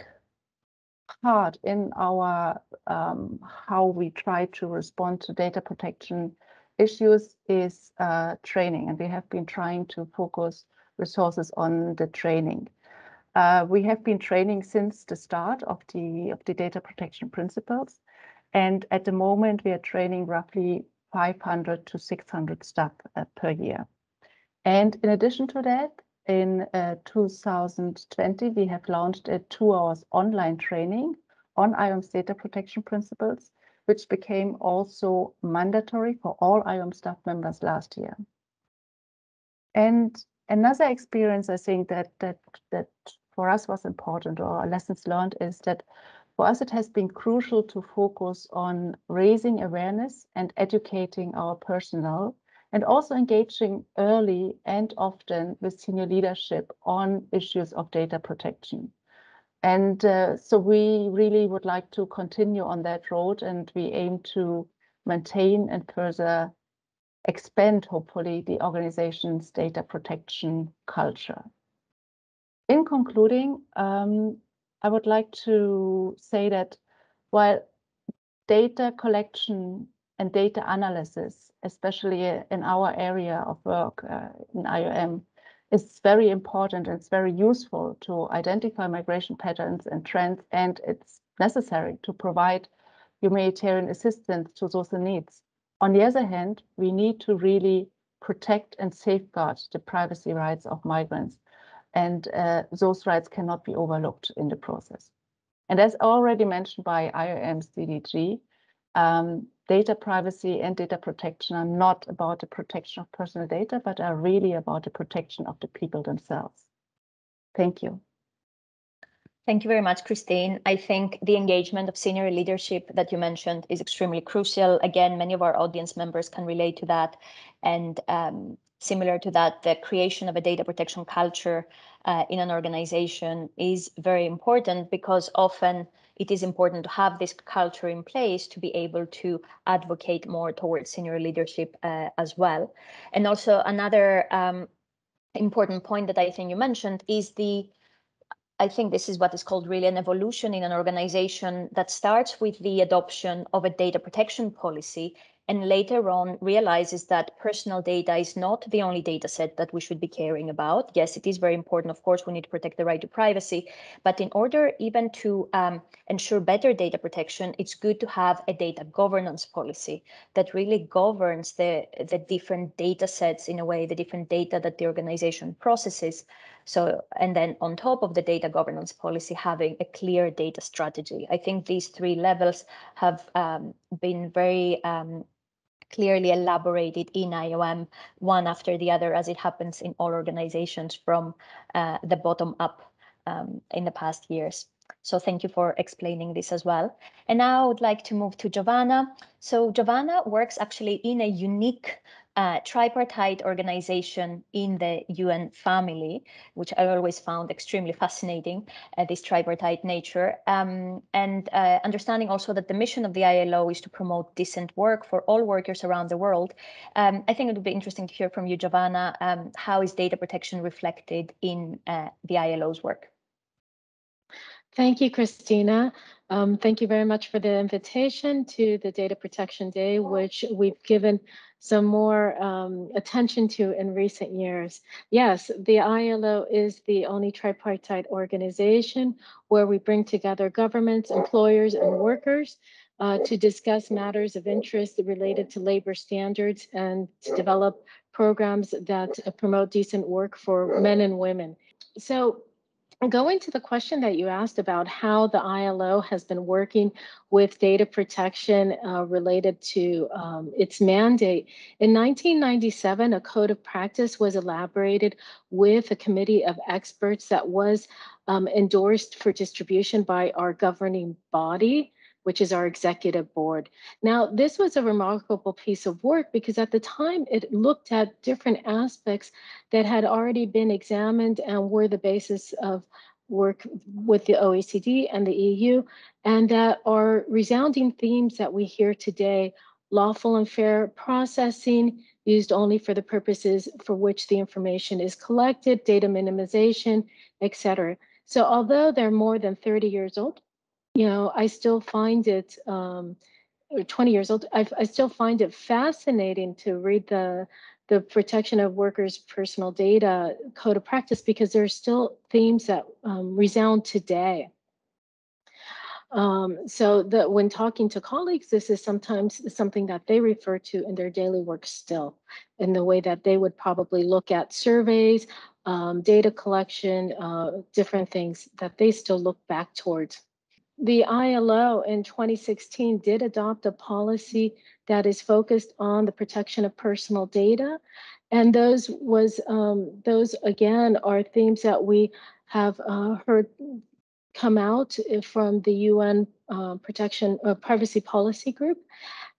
part in our um, how we try to respond to data protection issues is uh, training, and we have been trying to focus resources on the training. Uh, we have been training since the start of the of the data protection principles, and at the moment we are training roughly 500 to 600 staff uh, per year. And in addition to that, in uh, 2020 we have launched a two hours online training on IOM's data protection principles, which became also mandatory for all IOM staff members last year. And another experience I think that that that for us was important or lessons learned is that for us it has been crucial to focus on raising awareness and educating our personnel and also engaging early and often with senior leadership on issues of data protection. And uh, so we really would like to continue on that road and we aim to maintain and further expand, hopefully, the organization's data protection culture. In concluding, um, I would like to say that while data collection and data analysis, especially in our area of work uh, in IOM, is very important and it's very useful to identify migration patterns and trends, and it's necessary to provide humanitarian assistance to those in needs. On the other hand, we need to really protect and safeguard the privacy rights of migrants and uh, those rights cannot be overlooked in the process. And as already mentioned by IOM's DDG, um, data privacy and data protection are not about the protection of personal data, but are really about the protection of the people themselves. Thank you. Thank you very much, Christine. I think the engagement of senior leadership that you mentioned is extremely crucial. Again, many of our audience members can relate to that. And um, similar to that, the creation of a data protection culture uh, in an organization is very important because often it is important to have this culture in place to be able to advocate more towards senior leadership uh, as well. And also another um, important point that I think you mentioned is the I think this is what is called really an evolution in an organization that starts with the adoption of a data protection policy and later on realizes that personal data is not the only data set that we should be caring about. Yes, it is very important. Of course, we need to protect the right to privacy. But in order even to um, ensure better data protection, it's good to have a data governance policy that really governs the, the different data sets in a way, the different data that the organization processes. So, and then on top of the data governance policy, having a clear data strategy. I think these three levels have um, been very um, clearly elaborated in IOM one after the other as it happens in all organizations from uh, the bottom up um, in the past years. So thank you for explaining this as well. And now I would like to move to Giovanna. So Giovanna works actually in a unique uh, tripartite organization in the UN family, which I always found extremely fascinating, uh, this tripartite nature. Um, and uh, understanding also that the mission of the ILO is to promote decent work for all workers around the world. Um, I think it would be interesting to hear from you, Giovanna, um, how is data protection reflected in uh, the ILO's work? Thank you, Christina. Um, thank you very much for the invitation to the Data Protection Day, which we've given some more um, attention to in recent years. Yes, the ILO is the only tripartite organization where we bring together governments, employers, and workers uh, to discuss matters of interest related to labor standards and to develop programs that promote decent work for men and women. So Going to the question that you asked about how the ILO has been working with data protection uh, related to um, its mandate. In 1997, a code of practice was elaborated with a committee of experts that was um, endorsed for distribution by our governing body which is our executive board. Now, this was a remarkable piece of work because at the time it looked at different aspects that had already been examined and were the basis of work with the OECD and the EU, and that are resounding themes that we hear today lawful and fair processing used only for the purposes for which the information is collected, data minimization, etc. So although they're more than 30 years old, you know, I still find it, um, 20 years old, I, I still find it fascinating to read the the protection of workers' personal data code of practice because there are still themes that um, resound today. Um, so that when talking to colleagues, this is sometimes something that they refer to in their daily work still, in the way that they would probably look at surveys, um, data collection, uh, different things that they still look back towards. The ILO in 2016 did adopt a policy that is focused on the protection of personal data. And those was um, those again are themes that we have uh, heard come out from the UN uh, Protection uh, Privacy Policy Group,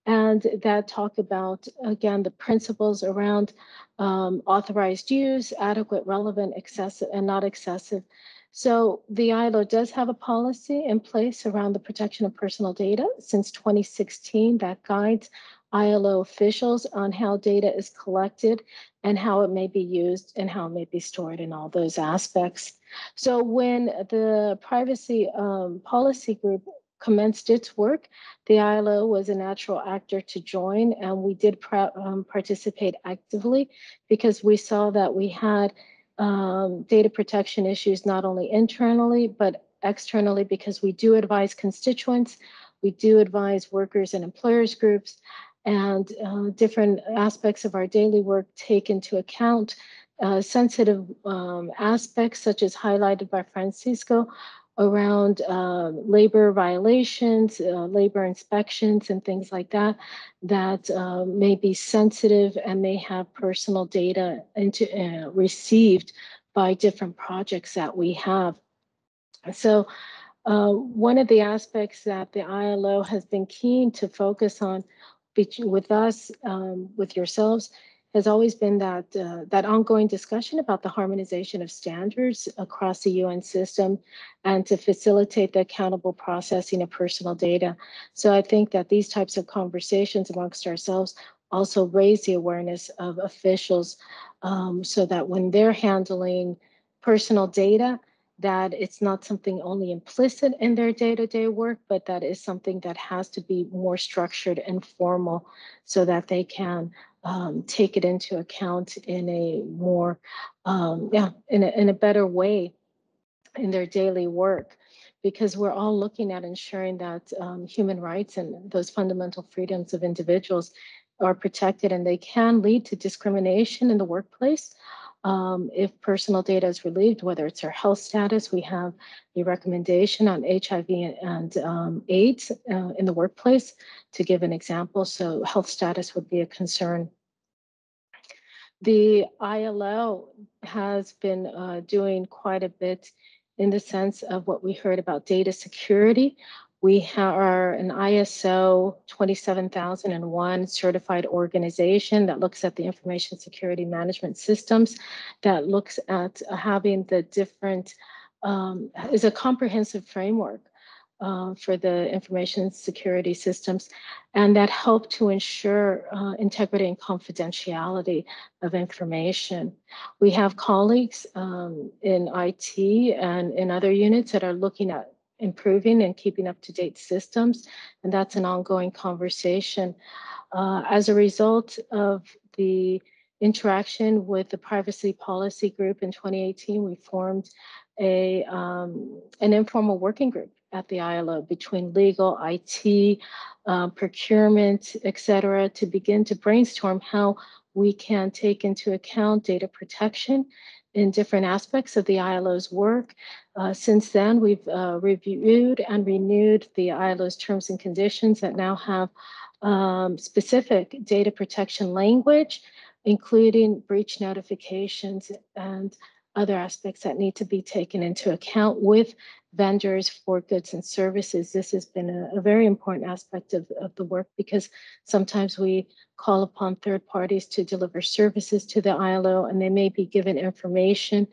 and that talk about again the principles around um, authorized use, adequate, relevant, excessive, and not excessive. So the ILO does have a policy in place around the protection of personal data since 2016 that guides ILO officials on how data is collected and how it may be used and how it may be stored in all those aspects. So when the privacy um, policy group commenced its work, the ILO was a natural actor to join, and we did um, participate actively because we saw that we had um, data protection issues not only internally but externally because we do advise constituents, we do advise workers and employers groups, and uh, different aspects of our daily work take into account uh, sensitive um, aspects, such as highlighted by Francisco, around uh, labor violations, uh, labor inspections, and things like that, that uh, may be sensitive and may have personal data into, uh, received by different projects that we have. So uh, one of the aspects that the ILO has been keen to focus on with us, um, with yourselves, has always been that uh, that ongoing discussion about the harmonization of standards across the UN system and to facilitate the accountable processing of personal data. So I think that these types of conversations amongst ourselves also raise the awareness of officials um, so that when they're handling personal data, that it's not something only implicit in their day-to-day work, but that is something that has to be more structured and formal so that they can um, take it into account in a more, um, yeah, in a, in a better way in their daily work. Because we're all looking at ensuring that um, human rights and those fundamental freedoms of individuals are protected and they can lead to discrimination in the workplace um, if personal data is relieved, whether it's our health status, we have a recommendation on HIV and um, AIDS uh, in the workplace, to give an example. So health status would be a concern. The ILO has been uh, doing quite a bit in the sense of what we heard about data security. We are an ISO 27001 certified organization that looks at the information security management systems, that looks at having the different, um, is a comprehensive framework uh, for the information security systems, and that help to ensure uh, integrity and confidentiality of information. We have colleagues um, in IT and in other units that are looking at improving and keeping up to date systems. And that's an ongoing conversation. Uh, as a result of the interaction with the privacy policy group in 2018, we formed a um, an informal working group at the ILO between legal, IT, uh, procurement, et cetera, to begin to brainstorm how we can take into account data protection in different aspects of the ILO's work. Uh, since then, we've uh, reviewed and renewed the ILO's terms and conditions that now have um, specific data protection language, including breach notifications and other aspects that need to be taken into account with vendors for goods and services. This has been a, a, very important aspect of, of the work because sometimes we call upon third parties to deliver services to the ILO and they may be given information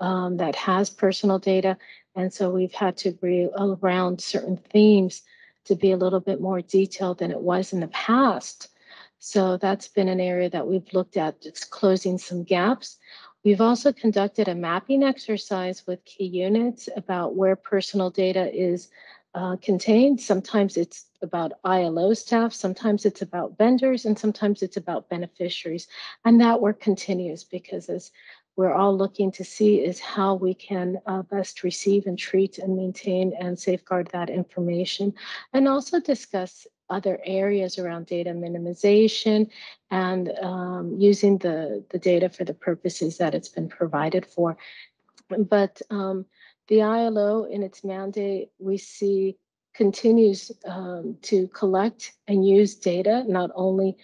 um, that has personal data. And so we've had to agree around certain themes to be a little bit more detailed than it was in the past. So that's been an area that we've looked at, just closing some gaps. We've also conducted a mapping exercise with key units about where personal data is uh, contained. Sometimes it's about ILO staff, sometimes it's about vendors, and sometimes it's about beneficiaries. And that work continues because as we're all looking to see is how we can uh, best receive and treat and maintain and safeguard that information and also discuss other areas around data minimization and um, using the, the data for the purposes that it's been provided for. But um, the ILO in its mandate, we see continues um, to collect and use data, not only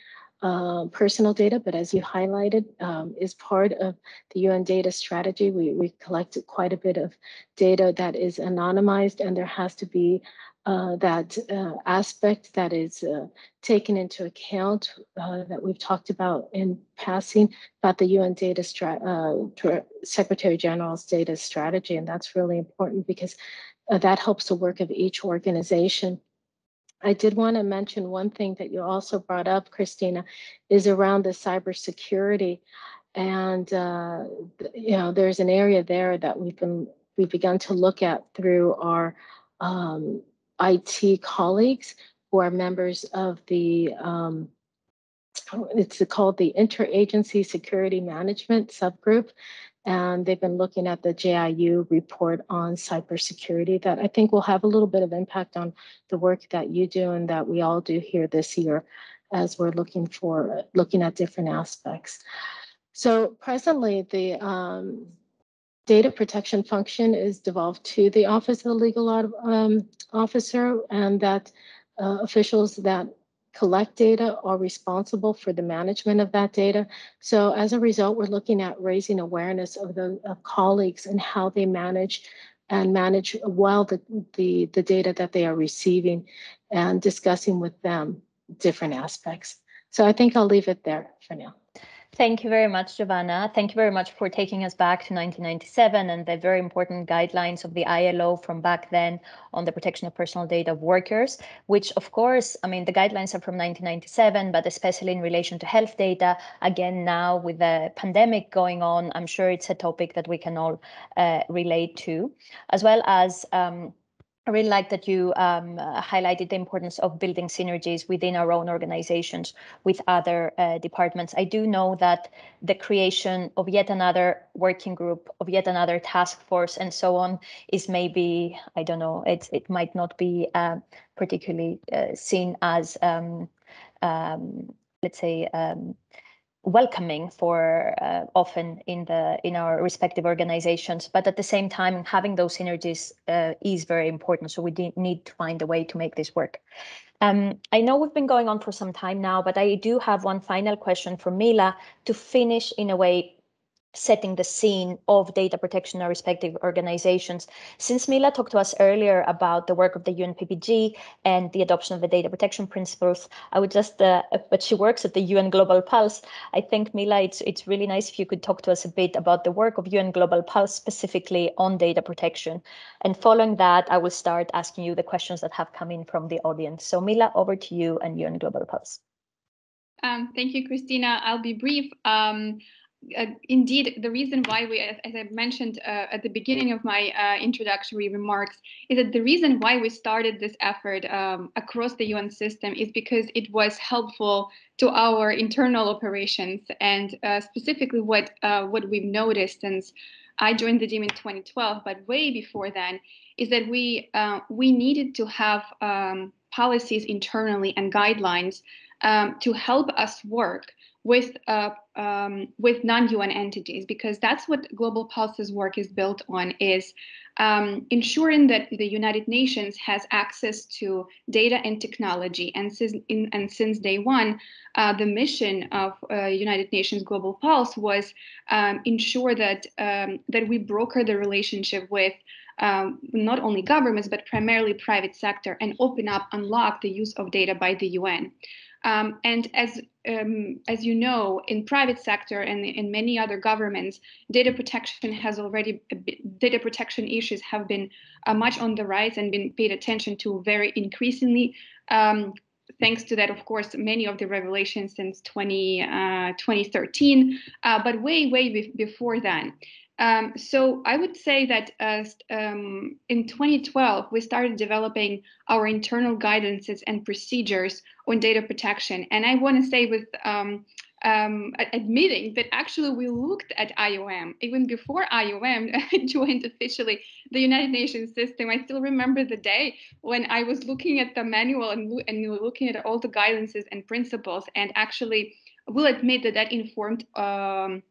uh, personal data, but as you highlighted, um, is part of the UN data strategy. We, we collected quite a bit of data that is anonymized, and there has to be uh, that uh, aspect that is uh, taken into account uh, that we've talked about in passing about the UN data uh, Secretary General's data strategy, and that's really important because that helps the work of each organization. I did want to mention one thing that you also brought up, Christina, is around the cybersecurity, and you know there's an area there that we've been we've begun to look at through our um, IT colleagues who are members of the, um, it's called the Interagency Security Management Subgroup. And they've been looking at the JIU report on cybersecurity that I think will have a little bit of impact on the work that you do and that we all do here this year as we're looking for looking at different aspects. So presently, the um, data protection function is devolved to the Office of the Legal um, Officer, and that uh, officials that collect data are responsible for the management of that data. So as a result, we're looking at raising awareness of the of colleagues and how they manage and manage well the, the, the data that they are receiving and discussing with them different aspects. So I think I'll leave it there for now. Thank you very much, Giovanna. Thank you very much for taking us back to 1997 and the very important guidelines of the ILO from back then on the protection of personal data of workers, which of course, I mean, the guidelines are from 1997, but especially in relation to health data, again, now with the pandemic going on, I'm sure it's a topic that we can all uh, relate to, as well as um, I really like that you um, highlighted the importance of building synergies within our own organizations with other uh, departments. I do know that the creation of yet another working group, of yet another task force, and so on is maybe I don't know. It it might not be uh, particularly uh, seen as um, um, let's say um, welcoming for uh, often in the in our respective organizations but at the same time having those synergies uh, is very important. So we need to find a way to make this work. Um, I know we've been going on for some time now, but I do have one final question for Mila to finish in a way setting the scene of data protection in respective organizations. Since Mila talked to us earlier about the work of the UNPPG and the adoption of the data protection principles, I would just, uh, but she works at the UN Global Pulse. I think Mila, it's, it's really nice if you could talk to us a bit about the work of UN Global Pulse specifically on data protection. And following that, I will start asking you the questions that have come in from the audience. So Mila, over to you and UN Global Pulse. Um, thank you, Christina. I'll be brief. Um, uh, indeed, the reason why we, as, as I mentioned uh, at the beginning of my uh, introductory remarks, is that the reason why we started this effort um, across the UN system is because it was helpful to our internal operations, and uh, specifically what uh, what we've noticed since I joined the team in 2012, but way before then, is that we uh, we needed to have um, policies internally and guidelines um, to help us work with uh, um, with non-UN entities because that's what Global Pulse's work is built on is um, ensuring that the United Nations has access to data and technology. And since, in, and since day one, uh, the mission of uh, United Nations Global Pulse was um, ensure that um, that we broker the relationship with um, not only governments but primarily private sector and open up, unlock the use of data by the UN. Um, and as um, as you know, in private sector and in many other governments, data protection has already data protection issues have been uh, much on the rise and been paid attention to very increasingly. Um, thanks to that, of course, many of the revelations since 20, uh, 2013, uh, but way, way before then. Um, so I would say that uh, um, in 2012, we started developing our internal guidances and procedures on data protection. And I want to say with um, um, admitting that actually we looked at IOM even before IOM joined officially the United Nations system. I still remember the day when I was looking at the manual and, and looking at all the guidances and principles, and actually will admit that that informed um,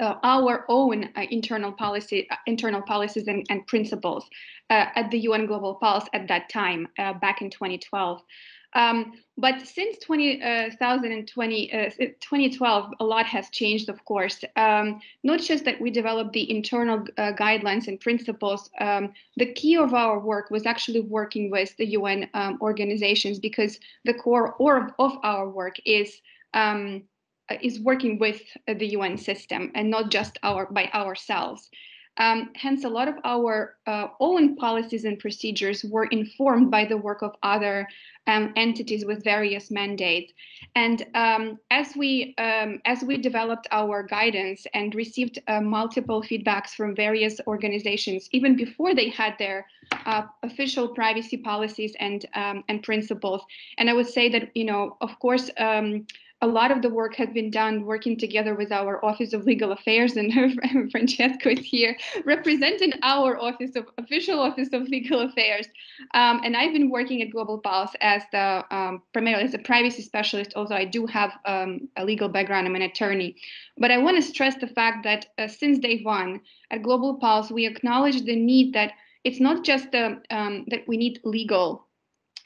uh, our own uh, internal policy, uh, internal policies and, and principles uh, at the UN Global Pulse at that time, uh, back in 2012. Um, but since 2020, uh, 2012, a lot has changed, of course. Um, not just that we developed the internal guidelines and principles. Um, the key of our work was actually working with the UN um, organizations because the core or of our work is um, is working with uh, the UN system and not just our by ourselves. Um, hence, a lot of our uh, own policies and procedures were informed by the work of other um, entities with various mandates. And um, as we um, as we developed our guidance and received uh, multiple feedbacks from various organizations, even before they had their uh, official privacy policies and um, and principles, and I would say that you know, of course um, a lot of the work has been done working together with our Office of Legal Affairs, and Francesco is here representing our Office of Official Office of Legal Affairs. Um, and I've been working at Global Pulse as the um, primarily as a privacy specialist. although I do have um, a legal background. I'm an attorney, but I want to stress the fact that uh, since day one at Global Pulse, we acknowledge the need that it's not just the, um, that we need legal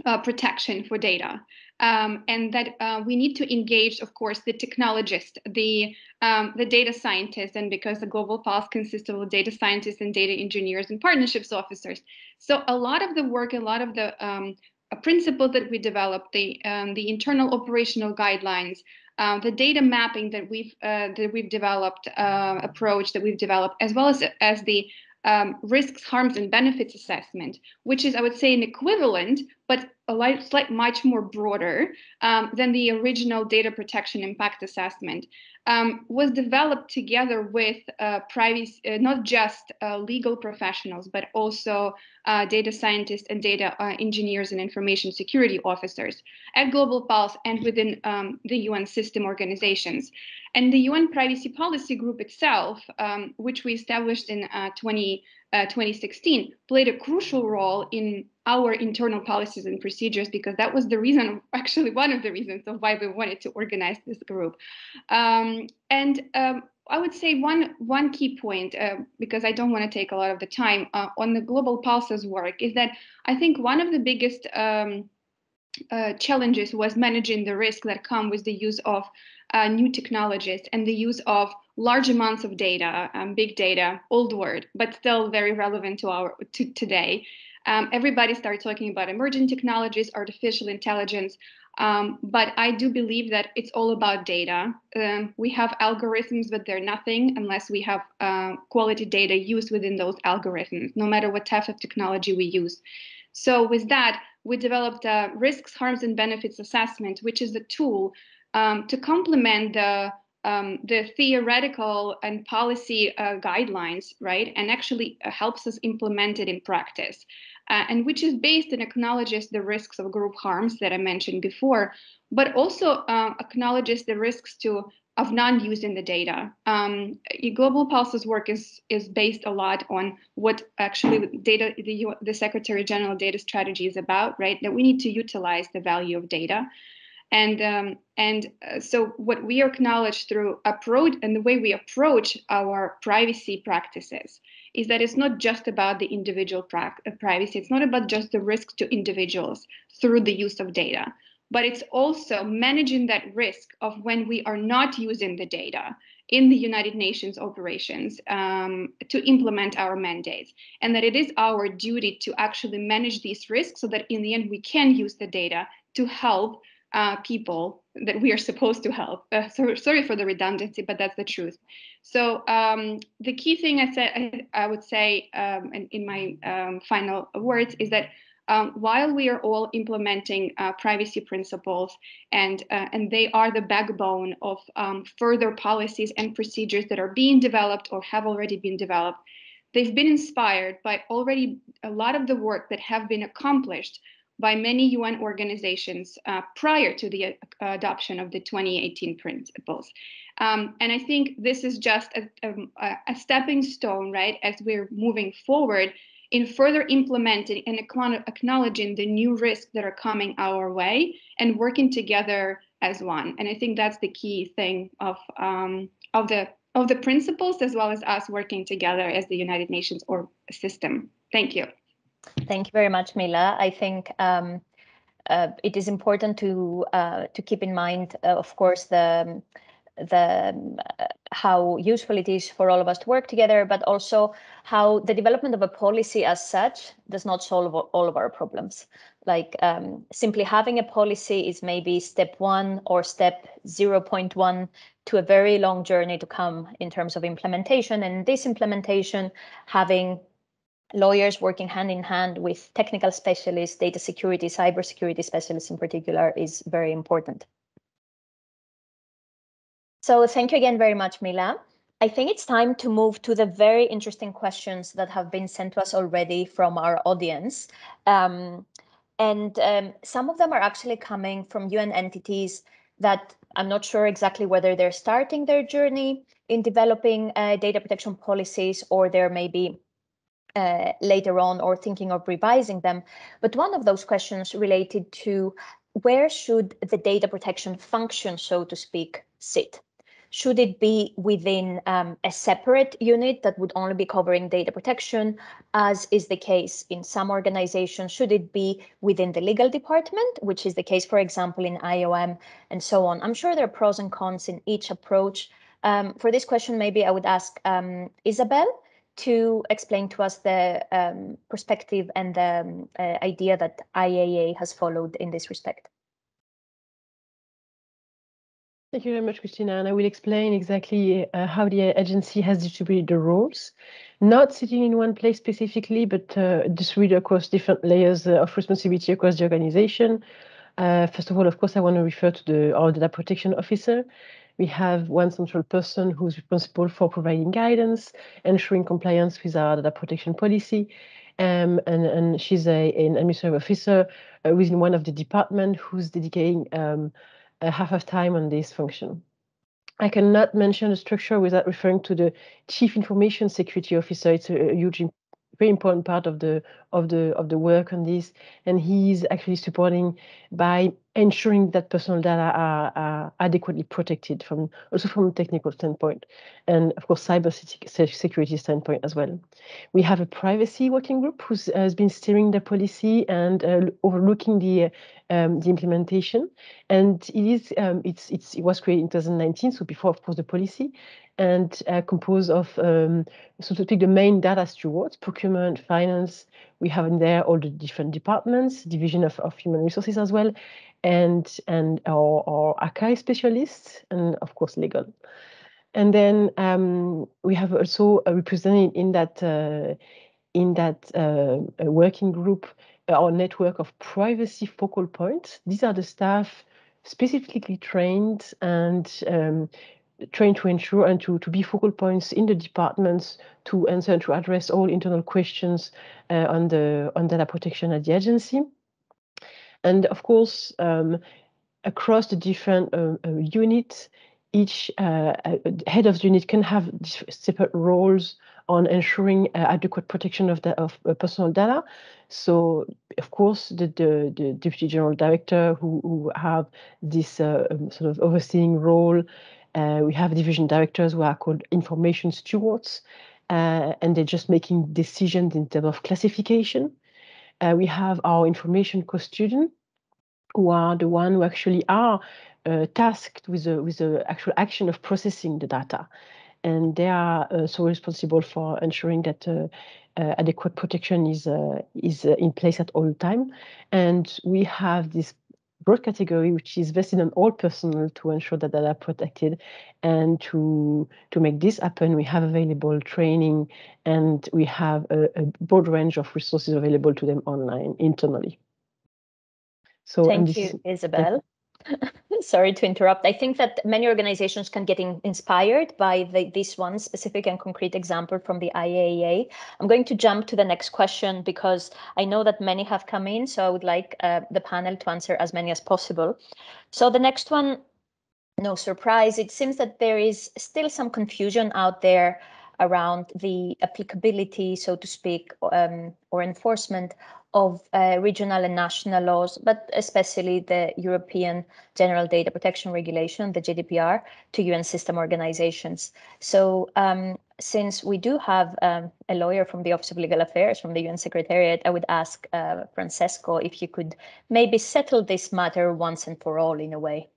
uh, protection for data um, and that uh, we need to engage, of course, the technologists, the um, the data scientists, and because the global pulse consists of data scientists and data engineers and partnerships officers. So a lot of the work, a lot of the um, principles that we developed, the um, the internal operational guidelines, uh, the data mapping that we've uh, that we've developed, uh, approach that we've developed, as well as as the um, risks, harms, and benefits assessment, which is, I would say, an equivalent, but a light, slight, much more broader um, than the original data protection impact assessment, um, was developed together with uh, privacy, uh, not just uh, legal professionals, but also uh, data scientists and data uh, engineers and information security officers at Global Pulse and within um, the UN system organizations. And the UN Privacy Policy Group itself, um, which we established in uh, 20, uh, 2016, played a crucial role in our internal policies and procedures because that was the reason, actually one of the reasons of why we wanted to organize this group. Um, and um, I would say one one key point, uh, because I don't want to take a lot of the time uh, on the Global Pulses work, is that I think one of the biggest um, uh, challenges was managing the risk that come with the use of uh, new technologies and the use of large amounts of data, um, big data, old word, but still very relevant to our to today. Um, everybody started talking about emerging technologies, artificial intelligence, um, but I do believe that it's all about data. Um, we have algorithms, but they're nothing unless we have uh, quality data used within those algorithms, no matter what type of technology we use. So with that, we developed a risks, harms, and benefits assessment, which is a tool um, to complement the um, the theoretical and policy uh, guidelines, right, and actually uh, helps us implement it in practice, uh, and which is based and acknowledges the risks of group harms that I mentioned before, but also uh, acknowledges the risks to of non-use in the data. Um, Global Pulse's work is is based a lot on what actually data the the Secretary General data strategy is about, right? That we need to utilize the value of data. And um, and uh, so what we acknowledge through approach and the way we approach our privacy practices is that it's not just about the individual uh, privacy. It's not about just the risk to individuals through the use of data, but it's also managing that risk of when we are not using the data in the United Nations operations um, to implement our mandates, and that it is our duty to actually manage these risks so that in the end we can use the data to help uh, people that we are supposed to help. Uh, so, sorry for the redundancy, but that's the truth. So um, the key thing I said I, I would say um, in, in, my um, final words is that um, while we are all implementing uh, privacy principles and uh, and they are the backbone of um, further policies and procedures that are being developed or have already been developed, they've been inspired by already a lot of the work that have been accomplished by many UN organizations uh, prior to the uh, adoption of the 2018 principles. Um, and I think this is just a, a, a, stepping stone, right, as we're moving forward in further implementing and acknowledging the new risks that are coming our way and working together as one. And I think that's the key thing of um, of the of the principles as well as us working together as the United Nations or system. Thank you. Thank you very much, Mila. I think um, uh, it is important to uh, to keep in mind, uh, of course, the the uh, how useful it is for all of us to work together, but also how the development of a policy as such does not solve all of our problems. Like um, simply having a policy is maybe step one or step 0.1 to a very long journey to come in terms of implementation. And this implementation, having lawyers working hand in hand with technical specialists, data security, cybersecurity specialists in particular, is very important. So thank you again very much, Mila. I think it's time to move to the very interesting questions that have been sent to us already from our audience. Um, and um, some of them are actually coming from UN entities that I'm not sure exactly whether they're starting their journey in developing uh, data protection policies or they're maybe uh, later on or thinking of revising them. But one of those questions related to where should the data protection function, so to speak, sit? Should it be within um, a separate unit that would only be covering data protection, as is the case in some organizations? Should it be within the legal department, which is the case, for example, in IOM and so on? I'm sure there are pros and cons in each approach. Um, for this question, maybe I would ask um, Isabel to explain to us the um, perspective and the um, uh, idea that IAEA has followed in this respect. Thank you very much, Christina. And I will explain exactly uh, how the agency has distributed the roles, not sitting in one place specifically, but uh, distributed across different layers uh, of responsibility across the organization. Uh, first of all, of course, I want to refer to the our data protection officer. We have one central person who's responsible for providing guidance, ensuring compliance with our data protection policy. Um, and, and she's a, an administrative officer uh, within one of the department who's dedicating um, uh, half of time on this function. I cannot mention the structure without referring to the Chief Information Security Officer. It's a, a huge very important part of the of the of the work on this and he's actually supporting by ensuring that personal data are, are, adequately protected from also from a technical standpoint and of course cyber security standpoint as well we have a privacy working group who has been steering the policy and uh, overlooking the um, the implementation and it is um, it's it's it was created in 2019 so before of course the policy and uh, composed of, um, so to speak, the main data stewards, procurement, finance. We have in there all the different departments, division of, of human resources as well, and and our, our archive specialists, and of course legal. And then um, we have also represented in that uh, in that uh, working group our network of privacy focal points. These are the staff specifically trained and um, trained to ensure and to, to be focal points in the departments to answer and to address all internal questions uh, on the on data protection at the agency. And of course, um, across the different uh, uh, units, each uh, uh, head of unit can have separate roles on ensuring uh, adequate protection of the of personal data. So, of course, the the, the deputy general director who, who have this um, sort of overseeing role we have division directors who are called information stewards, uh, and they're just making decisions in terms of classification. Uh, we have our information custodian, who are the one who actually are uh, tasked with the with the actual action of processing the data, and they are uh, so responsible for ensuring that. Uh, adequate protection is is in place at all time, and we have this broad category, which is vested on all personnel to ensure that data are protected. And to, to make this happen, we have available training and we have a, a broad range of resources available to them online internally. So thank you, Isabel. Sorry to interrupt. I think that many organizations can get in, inspired by the, this one specific and concrete example from the IAEA. I'm going to jump to the next question because I know that many have come in, so I would like uh, the panel to answer as many as possible. So the next one, no surprise, it seems that there is still some confusion out there around the applicability, so to speak, um, or enforcement of uh, regional and national laws, but especially the European General Data Protection Regulation, the GDPR, to UN system organizations. So um, since we do have um, a lawyer from the Office of Legal Affairs from the UN Secretariat, I would ask uh, Francesco if you could maybe settle this matter once and for all in a way.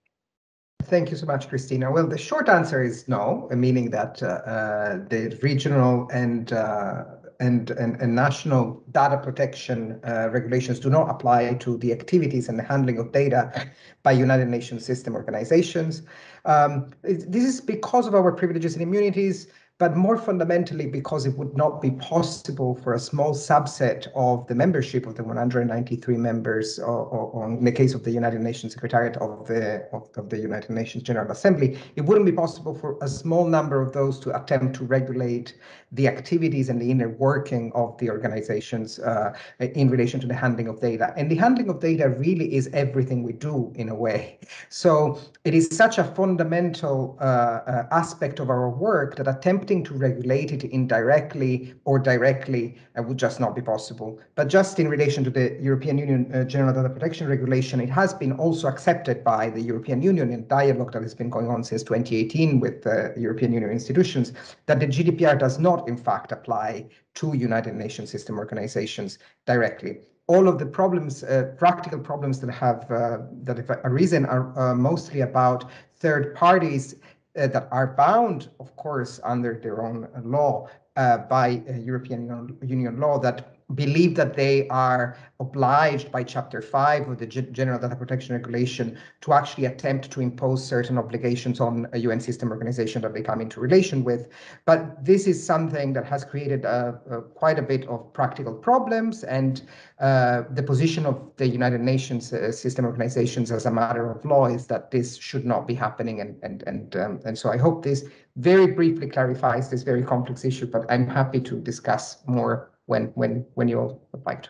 Thank you so much, Christina. Well, the short answer is no, meaning that uh, uh, the regional and uh, and, and, and national data protection uh, regulations do not apply to the activities and the handling of data by United Nations system organizations. Um, this is because of our privileges and immunities but more fundamentally because it would not be possible for a small subset of the membership of the 193 members, or, or, or in the case of the United Nations Secretariat of the of, of, the United Nations General Assembly, it wouldn't be possible for a small number of those to attempt to regulate the activities and the inner working of the organizations uh, in relation to the handling of data. And the handling of data really is everything we do in a way. So it is such a fundamental uh, uh, aspect of our work that attempt attempting to regulate it indirectly or directly uh, would just not be possible. But just in relation to the European Union uh, General Data Protection Regulation, it has been also accepted by the European Union in dialogue that has been going on since 2018 with the European Union institutions, that the GDPR does not in fact apply to United Nations system organizations directly all of the problems, uh, practical problems that have uh, that have arisen are uh, mostly about third parties uh, that are bound, of course, under their own law uh, by uh, European Union law that believe that they are obliged by Chapter 5 of the G General Data Protection Regulation to actually attempt to impose certain obligations on a UN system organization that they come into relation with. But this is something that has created a, a quite a bit of practical problems and uh, the position of the United Nations uh, system organizations as a matter of law is that this should not be happening. And, and, and, um, and so I hope this very briefly clarifies this very complex issue, but I'm happy to discuss more when when when you're to.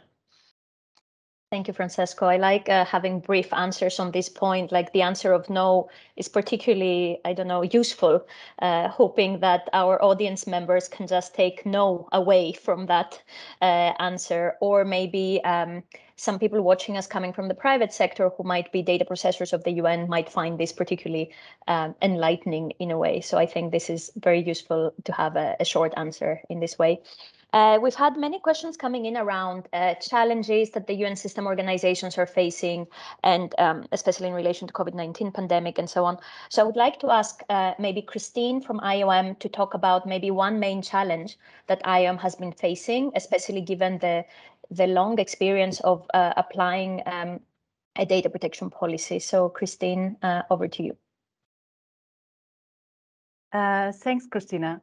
Thank you, Francesco. I like uh, having brief answers on this point. Like the answer of no is particularly, I don't know, useful. Uh, hoping that our audience members can just take no away from that uh, answer, or maybe um, some people watching us coming from the private sector who might be data processors of the UN might find this particularly um, enlightening in a way. So I think this is very useful to have a, a short answer in this way. Uh, we've had many questions coming in around uh, challenges that the UN system organizations are facing, and um, especially in relation to COVID-19 pandemic and so on. So I would like to ask uh, maybe Christine from IOM to talk about maybe one main challenge that IOM has been facing, especially given the the long experience of uh, applying um, a data protection policy. So Christine, uh, over to you. Uh, thanks, Christina.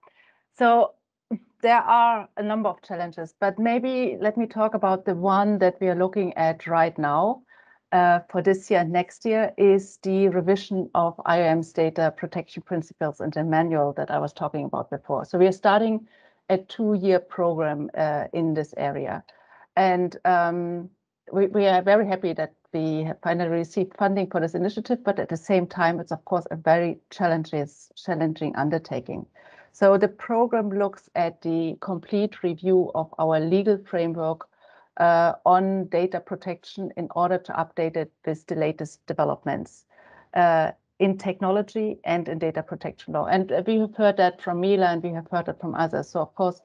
So there are a number of challenges, but maybe let me talk about the one that we are looking at right now uh, for this year and next year is the revision of IOM's data protection principles and the manual that I was talking about before. So we are starting a two-year program uh, in this area. And um, we, we are very happy that we have finally received funding for this initiative, but at the same time, it's of course a very challenging, challenging undertaking. So the program looks at the complete review of our legal framework uh, on data protection in order to update it with the latest developments uh, in technology and in data protection law. And we have heard that from Mila and we have heard it from others. So of course,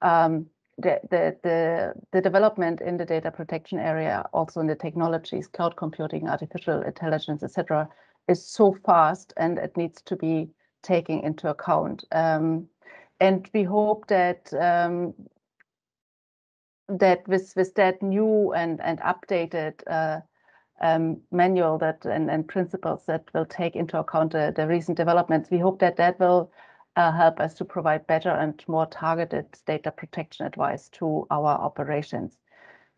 um, the, the, the, the development in the data protection area, also in the technologies, cloud computing, artificial intelligence, etc., is so fast and it needs to be taking into account. Um, and we hope that um, that with with that new and and updated uh, um, manual that and, and principles that will take into account the, the recent developments. We hope that that will uh, help us to provide better and more targeted data protection advice to our operations.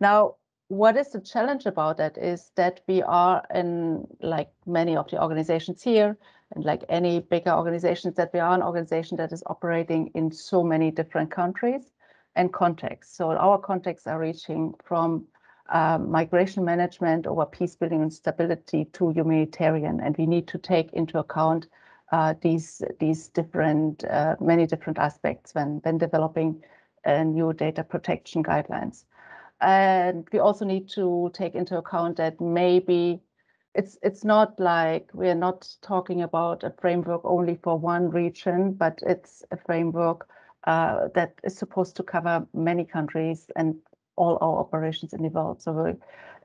Now, what is the challenge about that is that we are in like many of the organizations here and like any bigger organizations that we are an organization that is operating in so many different countries and contexts. So our contexts are reaching from um, migration management over peace building and stability to humanitarian, and we need to take into account uh, these these different uh, many different aspects when when developing uh, new data protection guidelines. And we also need to take into account that maybe it's it's not like we're not talking about a framework only for one region, but it's a framework uh, that is supposed to cover many countries and all our operations in the world. So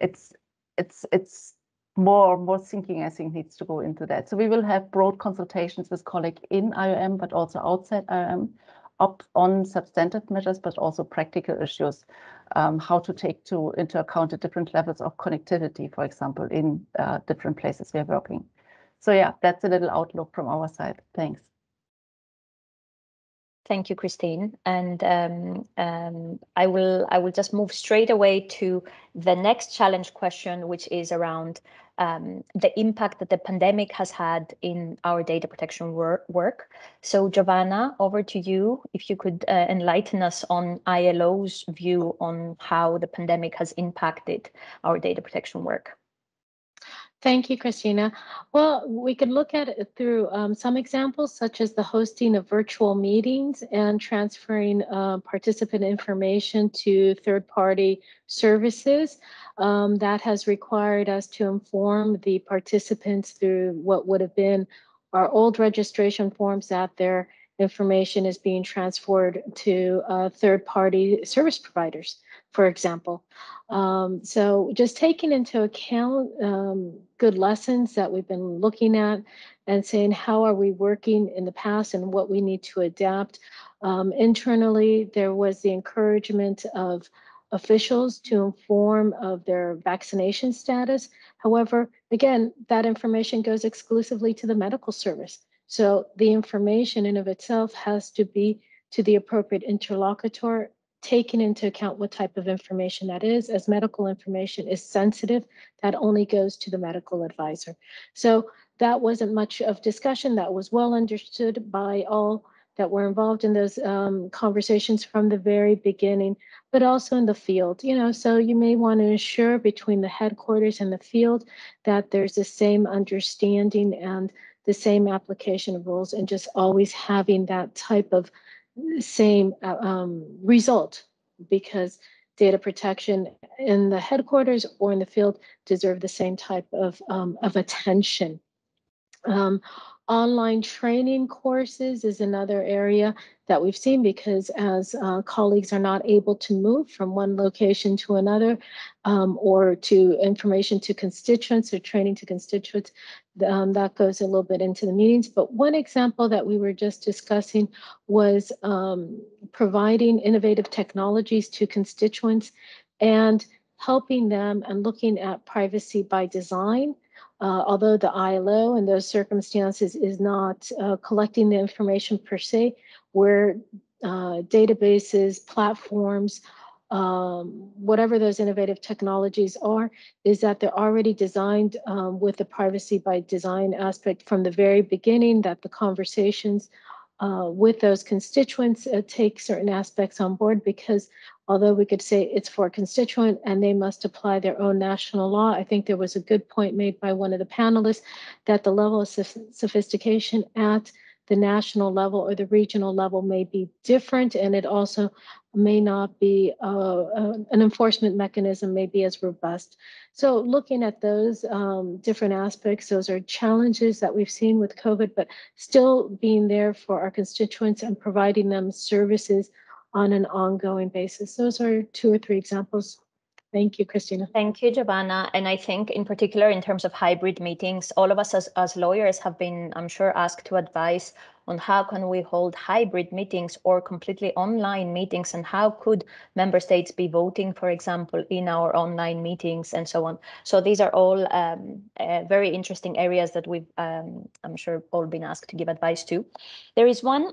it's it's it's more more thinking I think needs to go into that. So we will have broad consultations with colleagues in IOM, but also outside IOM, up on substantive measures, but also practical issues, um, how to take to into account the different levels of connectivity, for example, in uh, different places we are working. So yeah, that's a little outlook from our side. Thanks. Thank you, Christine. And um, um, I will I will just move straight away to the next challenge question, which is around um, the impact that the pandemic has had in our data protection wor work. So Giovanna, over to you. If you could uh, enlighten us on ILO's view on how the pandemic has impacted our data protection work. Thank you, Christina. Well, we could look at it through um, some examples, such as the hosting of virtual meetings and transferring uh, participant information to third-party services. Um, that has required us to inform the participants through what would have been our old registration forms that their information is being transferred to uh, third-party service providers, for example. Um, so just taking into account um, good lessons that we've been looking at and saying how are we working in the past and what we need to adapt. Um, internally, there was the encouragement of officials to inform of their vaccination status. However, again, that information goes exclusively to the medical service. So the information in of itself has to be to the appropriate interlocutor taking into account what type of information that is, as medical information is sensitive, that only goes to the medical advisor. So that wasn't much of discussion. That was well understood by all that were involved in those um, conversations from the very beginning, but also in the field. You know, so you may want to ensure between the headquarters and the field that there's the same understanding and the same application of rules, and just always having that type of same uh, um, result because data protection in the headquarters or in the field deserve the same type of, um, of attention. Um, online training courses is another area that we've seen because as uh, colleagues are not able to move from one location to another um, or to information to constituents or training to constituents, um, that goes a little bit into the meetings. But one example that we were just discussing was um, providing innovative technologies to constituents and helping them and looking at privacy by design uh, although the ILO in those circumstances is not uh, collecting the information per se, where uh, databases, platforms, um, whatever those innovative technologies are, is that they're already designed um, with the privacy by design aspect from the very beginning, that the conversations uh, with those constituents uh, take certain aspects on board because although we could say it's for a constituent and they must apply their own national law, I think there was a good point made by one of the panelists that the level of sophistication at the national level or the regional level may be different and it also may not be uh, uh, an enforcement mechanism may be as robust. So looking at those um, different aspects, those are challenges that we've seen with COVID, but still being there for our constituents and providing them services on an ongoing basis. Those are two or three examples. Thank you, Christina. Thank you, Giovanna. And I think in particular, in terms of hybrid meetings, all of us as, as lawyers have been, I'm sure, asked to advise on how can we hold hybrid meetings or completely online meetings and how could member states be voting, for example, in our online meetings and so on. So these are all um, uh, very interesting areas that we've, um, I'm sure, all been asked to give advice to. There is one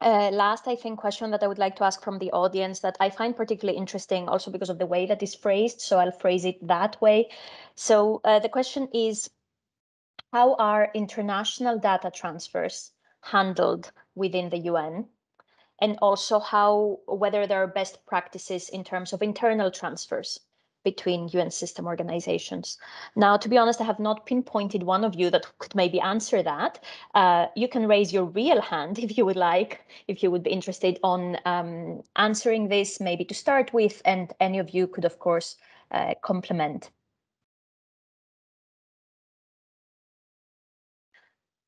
uh, last, I think, question that I would like to ask from the audience that I find particularly interesting also because of the way that is phrased. So I'll phrase it that way. So uh, the question is, how are international data transfers handled within the UN? And also how, whether there are best practices in terms of internal transfers between UN system organizations. Now, to be honest, I have not pinpointed one of you that could maybe answer that. Uh, you can raise your real hand if you would like, if you would be interested on um, answering this, maybe to start with, and any of you could, of course, uh, complement.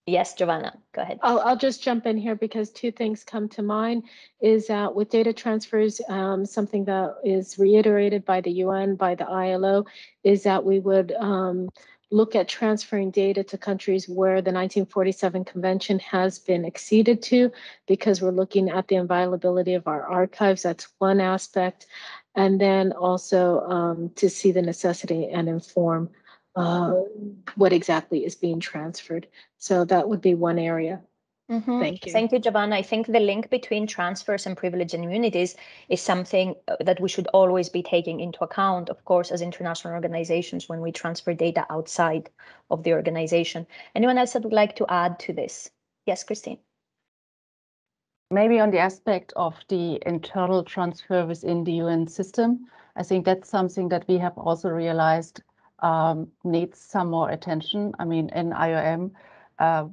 Yes, Giovanna, go ahead. I'll, I'll just jump in here because two things come to mind is that with data transfers, um, something that is reiterated by the UN, by the ILO, is that we would um, look at transferring data to countries where the 1947 convention has been acceded to because we're looking at the inviolability of our archives. That's one aspect. And then also um, to see the necessity and inform uh, what exactly is being transferred. So that would be one area. Mm -hmm. Thank you. Thank you, Giovanna. I think the link between transfers and privilege and immunities is something uh, that we should always be taking into account, of course, as international organizations when we transfer data outside of the organization. Anyone else that would like to add to this? Yes, Christine. Maybe on the aspect of the internal transfer within the UN system, I think that's something that we have also realized um, needs some more attention. I mean, in IOM, uh,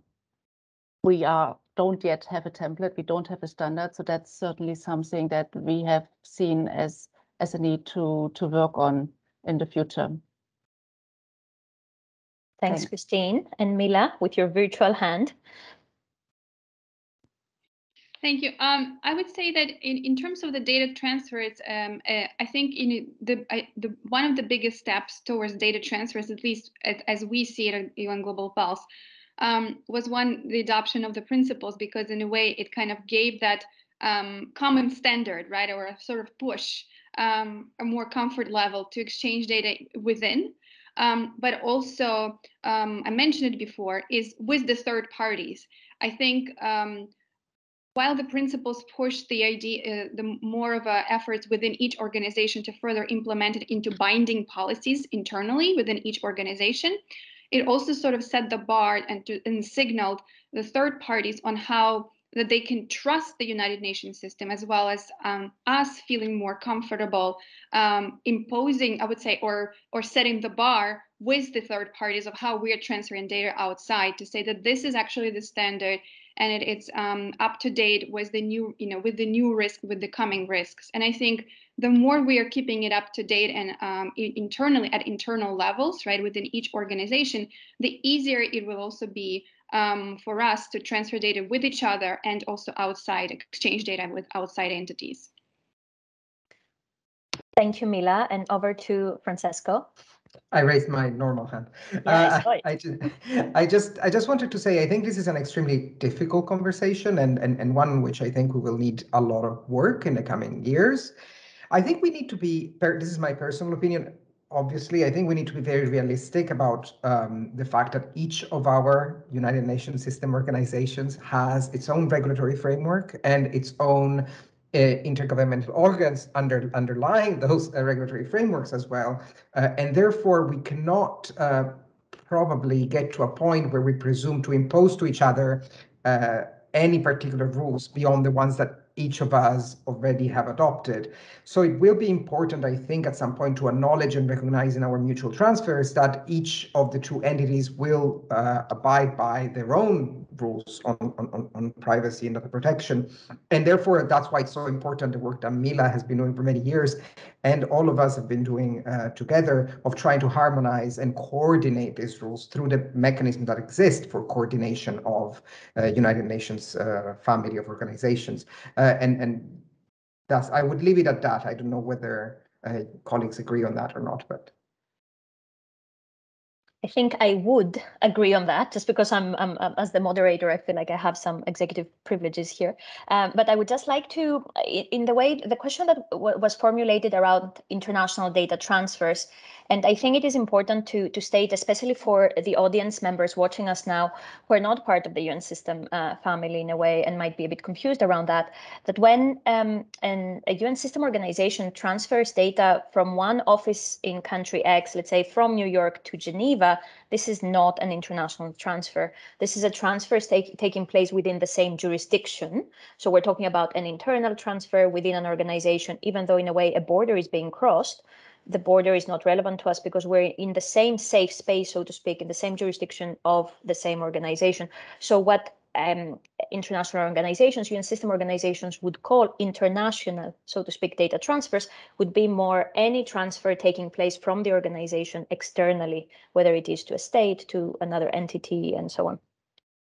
we are don't yet have a template. We don't have a standard. So that's certainly something that we have seen as as a need to to work on in the future. Thanks, Thanks. Christine. And Mila, with your virtual hand. Thank you. Um, I would say that in, in terms of the data transfers, um, uh, I think in the, I, the one of the biggest steps towards data transfers, at least as, as we see it at UN Global Pulse, um, was one the adoption of the principles because in a way it kind of gave that um, common standard, right, or a sort of push, um, a more comfort level to exchange data within. Um, but also, I mentioned it before, is with the third parties. I think while the principles push the idea, uh, the more of a efforts within each organization to further implement it into binding policies internally within each organization, it also sort of set the bar and, to, and signaled the third parties on how that they can trust the United Nations system as well as um, us feeling more comfortable um, imposing, I would say, or or setting the bar with the third parties of how we are transferring data outside to say that this is actually the standard and it, it's um, up to date with the new, you know, with the new risk, with the coming risks. And I think the more we are keeping it up to date and um, internally at internal levels, right, within each organization, the easier it will also be um, for us to transfer data with each other and also outside, exchange data with outside entities. Thank you, Mila. And over to Francesco. I raised my normal hand. uh, I, just, I just, I just wanted to say, I think this is an extremely difficult conversation and, and, and one which I think we will need a lot of work in the coming years. I think we need to be, this is my personal opinion, obviously, I think we need to be very realistic about um, the fact that each of our United Nations system organizations has its own regulatory framework and its own intergovernmental organs under, underlying those uh, regulatory frameworks as well. Uh, and therefore, we cannot uh, probably get to a point where we presume to impose to each other uh, any particular rules beyond the ones that each of us already have adopted. So it will be important, I think, at some point to acknowledge and recognize in our mutual transfers that each of the two entities will uh, abide by their own rules on, on, on privacy and data protection. And therefore, that's why it's so important the work that Mila has been doing for many years and all of us have been doing uh, together of trying to harmonize and coordinate these rules through the mechanism that exists for coordination of uh, United Nations uh, family of organizations. Uh, and and that's I would leave it at that. I don't know whether uh, colleagues agree on that or not, but I think I would agree on that, just because I'm, I'm, as the moderator, I feel like I have some executive privileges here. Um, but I would just like to, in the way the question that was formulated around international data transfers, and I think it is important to to state, especially for the audience members watching us now, who are not part of the UN system uh, family in a way and might be a bit confused around that, that when um, an, a UN system organization transfers data from one office in country X, let's say from New York to Geneva this is not an international transfer. This is a transfer take, taking place within the same jurisdiction. So we're talking about an internal transfer within an organization, even though in a way a border is being crossed, the border is not relevant to us because we're in the same safe space, so to speak, in the same jurisdiction of the same organization. So what um, international organizations, UN system organizations would call international, so to speak, data transfers would be more any transfer taking place from the organization externally, whether it is to a state, to another entity, and so on.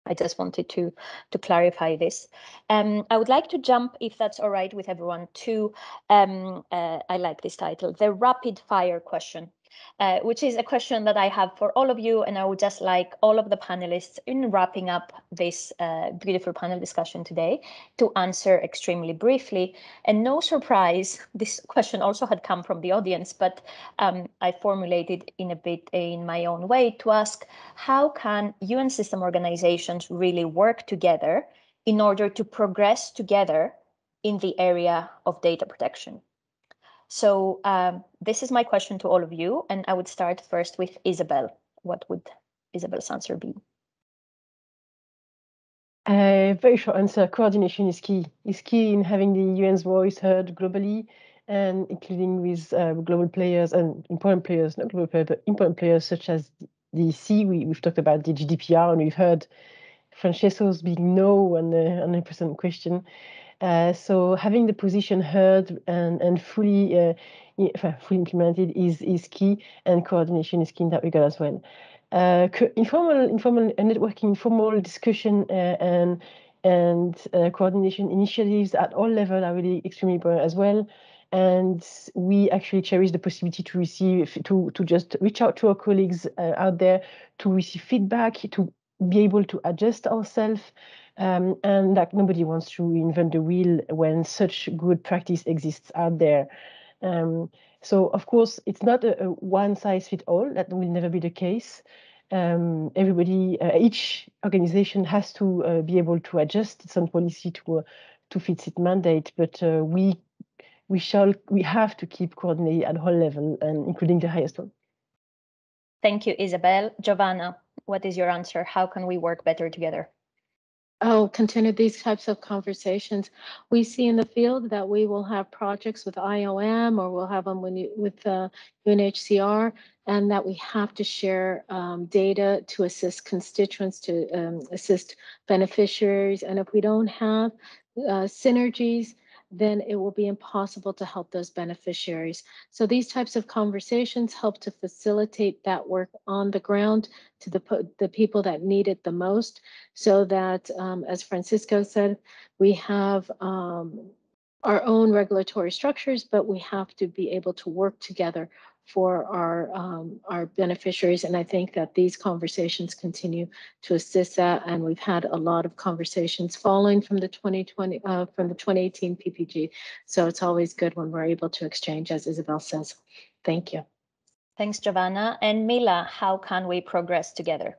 I just wanted to to clarify this. Um, I would like to jump, if that's all right with everyone, to um, uh, I like this title, the rapid fire question uh, which is a question that I have for all of you. And I would just like all of the panelists in wrapping up this uh, beautiful panel discussion today to answer extremely briefly. And no surprise, this question also had come from the audience, but um, I formulated in a bit in my own way to ask, how can UN system organizations really work together in order to progress together in the area of data protection? So um, this is my question to all of you, and I would start first with Isabel. What would Isabel's answer be? A uh, very short answer. Coordination is key. Is key in having the UN's voice heard globally, and including with uh, global players and important players, not global players, but important players such as the C. We, have talked about the GDPR, and we've heard Francesco's being no on the on the present question. Uh, so having the position heard and, and fully uh, fully implemented is is key, and coordination is key in that regard as well. Uh, informal informal networking, informal discussion, uh, and and uh, coordination initiatives at all levels are really extremely important as well. And we actually cherish the possibility to receive to to just reach out to our colleagues out there to receive feedback, to be able to adjust ourselves um, and that nobody wants to invent the wheel when such good practice exists out there. Um, so of course, it's not a, a, one size fit all. That will never be the case. Um, everybody, uh, each organization has to uh, be able to adjust its own policy to uh, to fit its mandate. But uh, we we shall we have to keep coordinating at all level, and including the highest one. Thank you, Isabel. Giovanna, what is your answer? How can we work better together? Oh, continue these types of conversations. We see in the field that we will have projects with IOM or we'll have them you, with uh, UNHCR, and that we have to share um, data to assist constituents, to um, assist beneficiaries. And if we don't have uh, synergies, then it will be impossible to help those beneficiaries. So these types of conversations help to facilitate that work on the ground to the, the people that need it the most so that, um, as Francesco said, we have um, our own regulatory structures, but we have to be able to work together for our um, our beneficiaries. And I think that these conversations continue to assist that. And we've had a lot of conversations following from the 2020 uh, from the 2018 PPG. So it's always good when we're able to exchange, as Isabel says. Thank you. Thanks, Giovanna. And Mila, how can we progress together?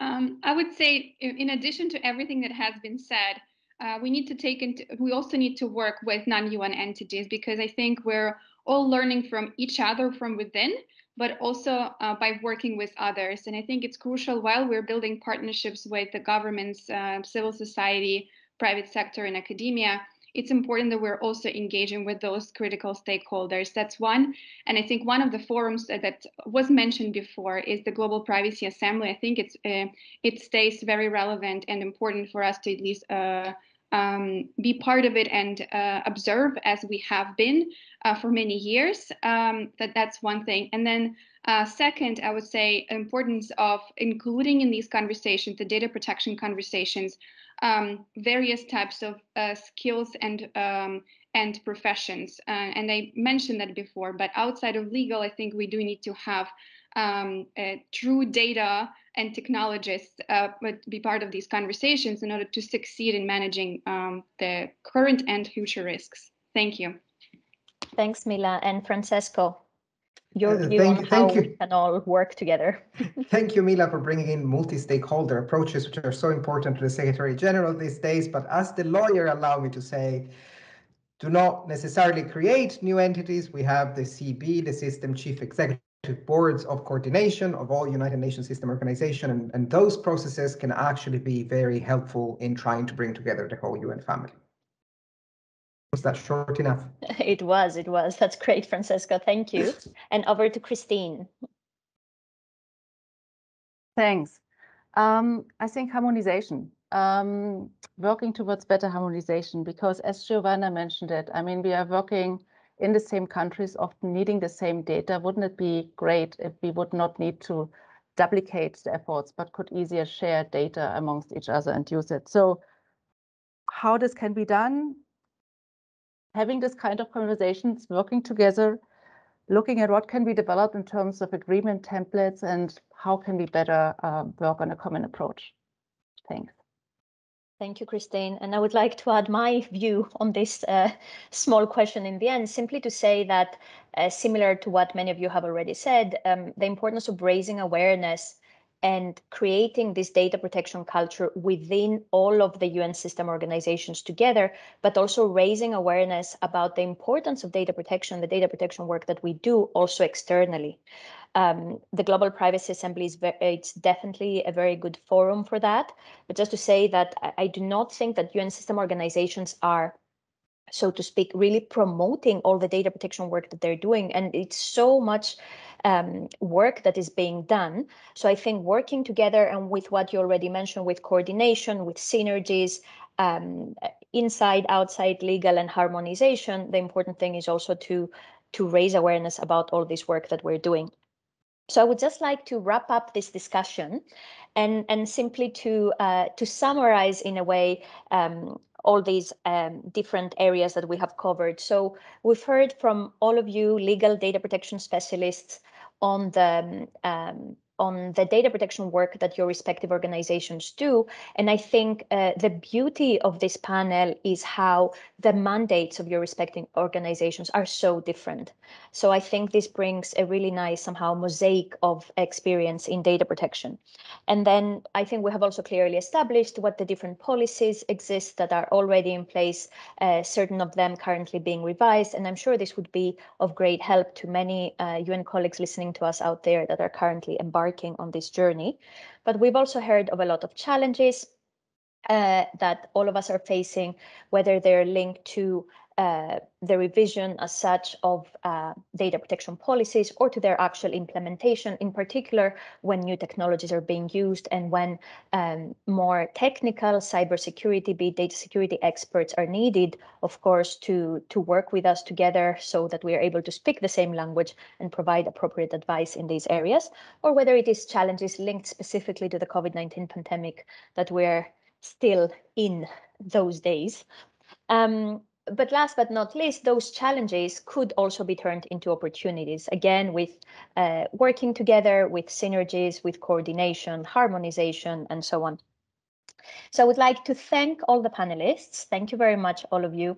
Um, I would say, in addition to everything that has been said, uh, we need to take into we also need to work with non-un entities because i think we're all learning from each other from within but also uh, by working with others and i think it's crucial while we're building partnerships with the governments uh, civil society private sector and academia it's important that we're also engaging with those critical stakeholders. That's one. And I think one of the forums that, that was mentioned before is the Global Privacy Assembly. I think it's uh, it stays very relevant and important for us to at least uh, um, be part of it and uh, observe as we have been uh, for many years. Um, that that's one thing. And then uh, second, I would say importance of including in these conversations, the data protection conversations, um, various types of uh, skills and um, and professions. Uh, and I mentioned that before, but outside of legal, I think we do need to have um, uh, true data and technologists uh, be part of these conversations in order to succeed in managing um, the current and future risks. Thank you. Thanks, Mila. And Francesco, your Uh, view thank- on thank how you. we can all work together. Thank you, Mila, for bringing in multi-stakeholder approaches, which are so important to the Secretary General these days. But as the lawyer, allow me to say, do not necessarily create new entities. We have the CEB, the System Chief Executive Boards of Coordination of all United Nations System Organization, and, and those processes can actually be very helpful in trying to bring together the whole UN family. Was that short enough? It was, it was. That's great, Francesco. Thank you. And over to Christine. Thanks. Um, I think harmonization, um, working towards better harmonization, because as Giovanna mentioned it, I mean, we are working in the same countries, often needing the same data. Wouldn't it be great if we would not need to duplicate the efforts, but could easier share data amongst each other and use it? So how this can be done? Having this kind of conversations, working together, looking at what can be developed in terms of agreement templates and how can we better uh, work on a common approach. Thanks. Thank you, Christine. And I would like to add my view on this uh, small question in the end, simply to say that, uh, similar to what many of you have already said, um, the importance of raising awareness and creating this data protection culture within all of the UN system organizations together, but also raising awareness about the importance of data protection, the data protection work that we do also externally. Um, the Global Privacy Assembly is ve- it's definitely a very good forum for that. But just to say that I, I do not think that UN system organizations are so to speak, really promoting all the data protection work that they're doing. And it's so much um, work that is being done. So I think working together and with what you already mentioned, with coordination, with synergies, um, inside, outside, legal, and harmonization, the important thing is also to to raise awareness about all this work that we're doing. So I would just like to wrap up this discussion and, and simply to, uh, to summarize in a way um, all these um, different areas that we have covered. So we've heard from all of you legal data protection specialists on the um, on the data protection work that your respective organizations do. And I think uh, the beauty of this panel is how the mandates of your respective organizations are so different. So I think this brings a really nice somehow mosaic of experience in data protection. And then I think we have also clearly established what the different policies exist that are already in place, uh, certain of them currently being revised. And I'm sure this would be of great help to many uh, UN colleagues listening to us out there that are currently embarking on this journey. But we've also heard of a lot of challenges uh, that all of us are facing, whether they're linked to uh, the revision as such of uh, data protection policies or to their actual implementation, in particular when new technologies are being used and when um, more technical cybersecurity, be data security experts are needed, of course, to, to work with us together so that we are able to speak the same language and provide appropriate advice in these areas, or whether it is challenges linked specifically to the COVID-19 pandemic that we're still in those days. Um, but last but not least, those challenges could also be turned into opportunities, again, with uh, working together, with synergies, with coordination, harmonization, and so on. So I would like to thank all the panelists. Thank you very much, all of you,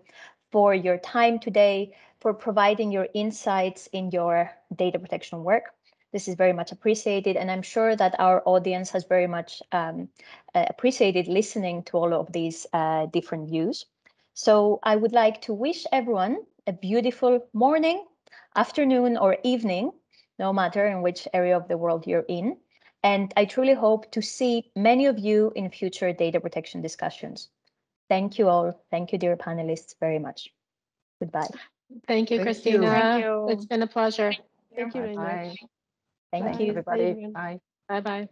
for your time today, for providing your insights in your data protection work. This is very much appreciated, and I'm sure that our audience has very much um, uh, appreciated listening to all of these uh, different views. So I would like to wish everyone a beautiful morning, afternoon, or evening, no matter in which area of the world you're in. And I truly hope to see many of you in future data protection discussions. Thank you all. Thank you, dear panelists, very much. Goodbye. Thank you, Thank you. Christina. Thank you. It's been a pleasure. Thank you very Bye. much. Thank you. everybody. Bye. Bye-bye.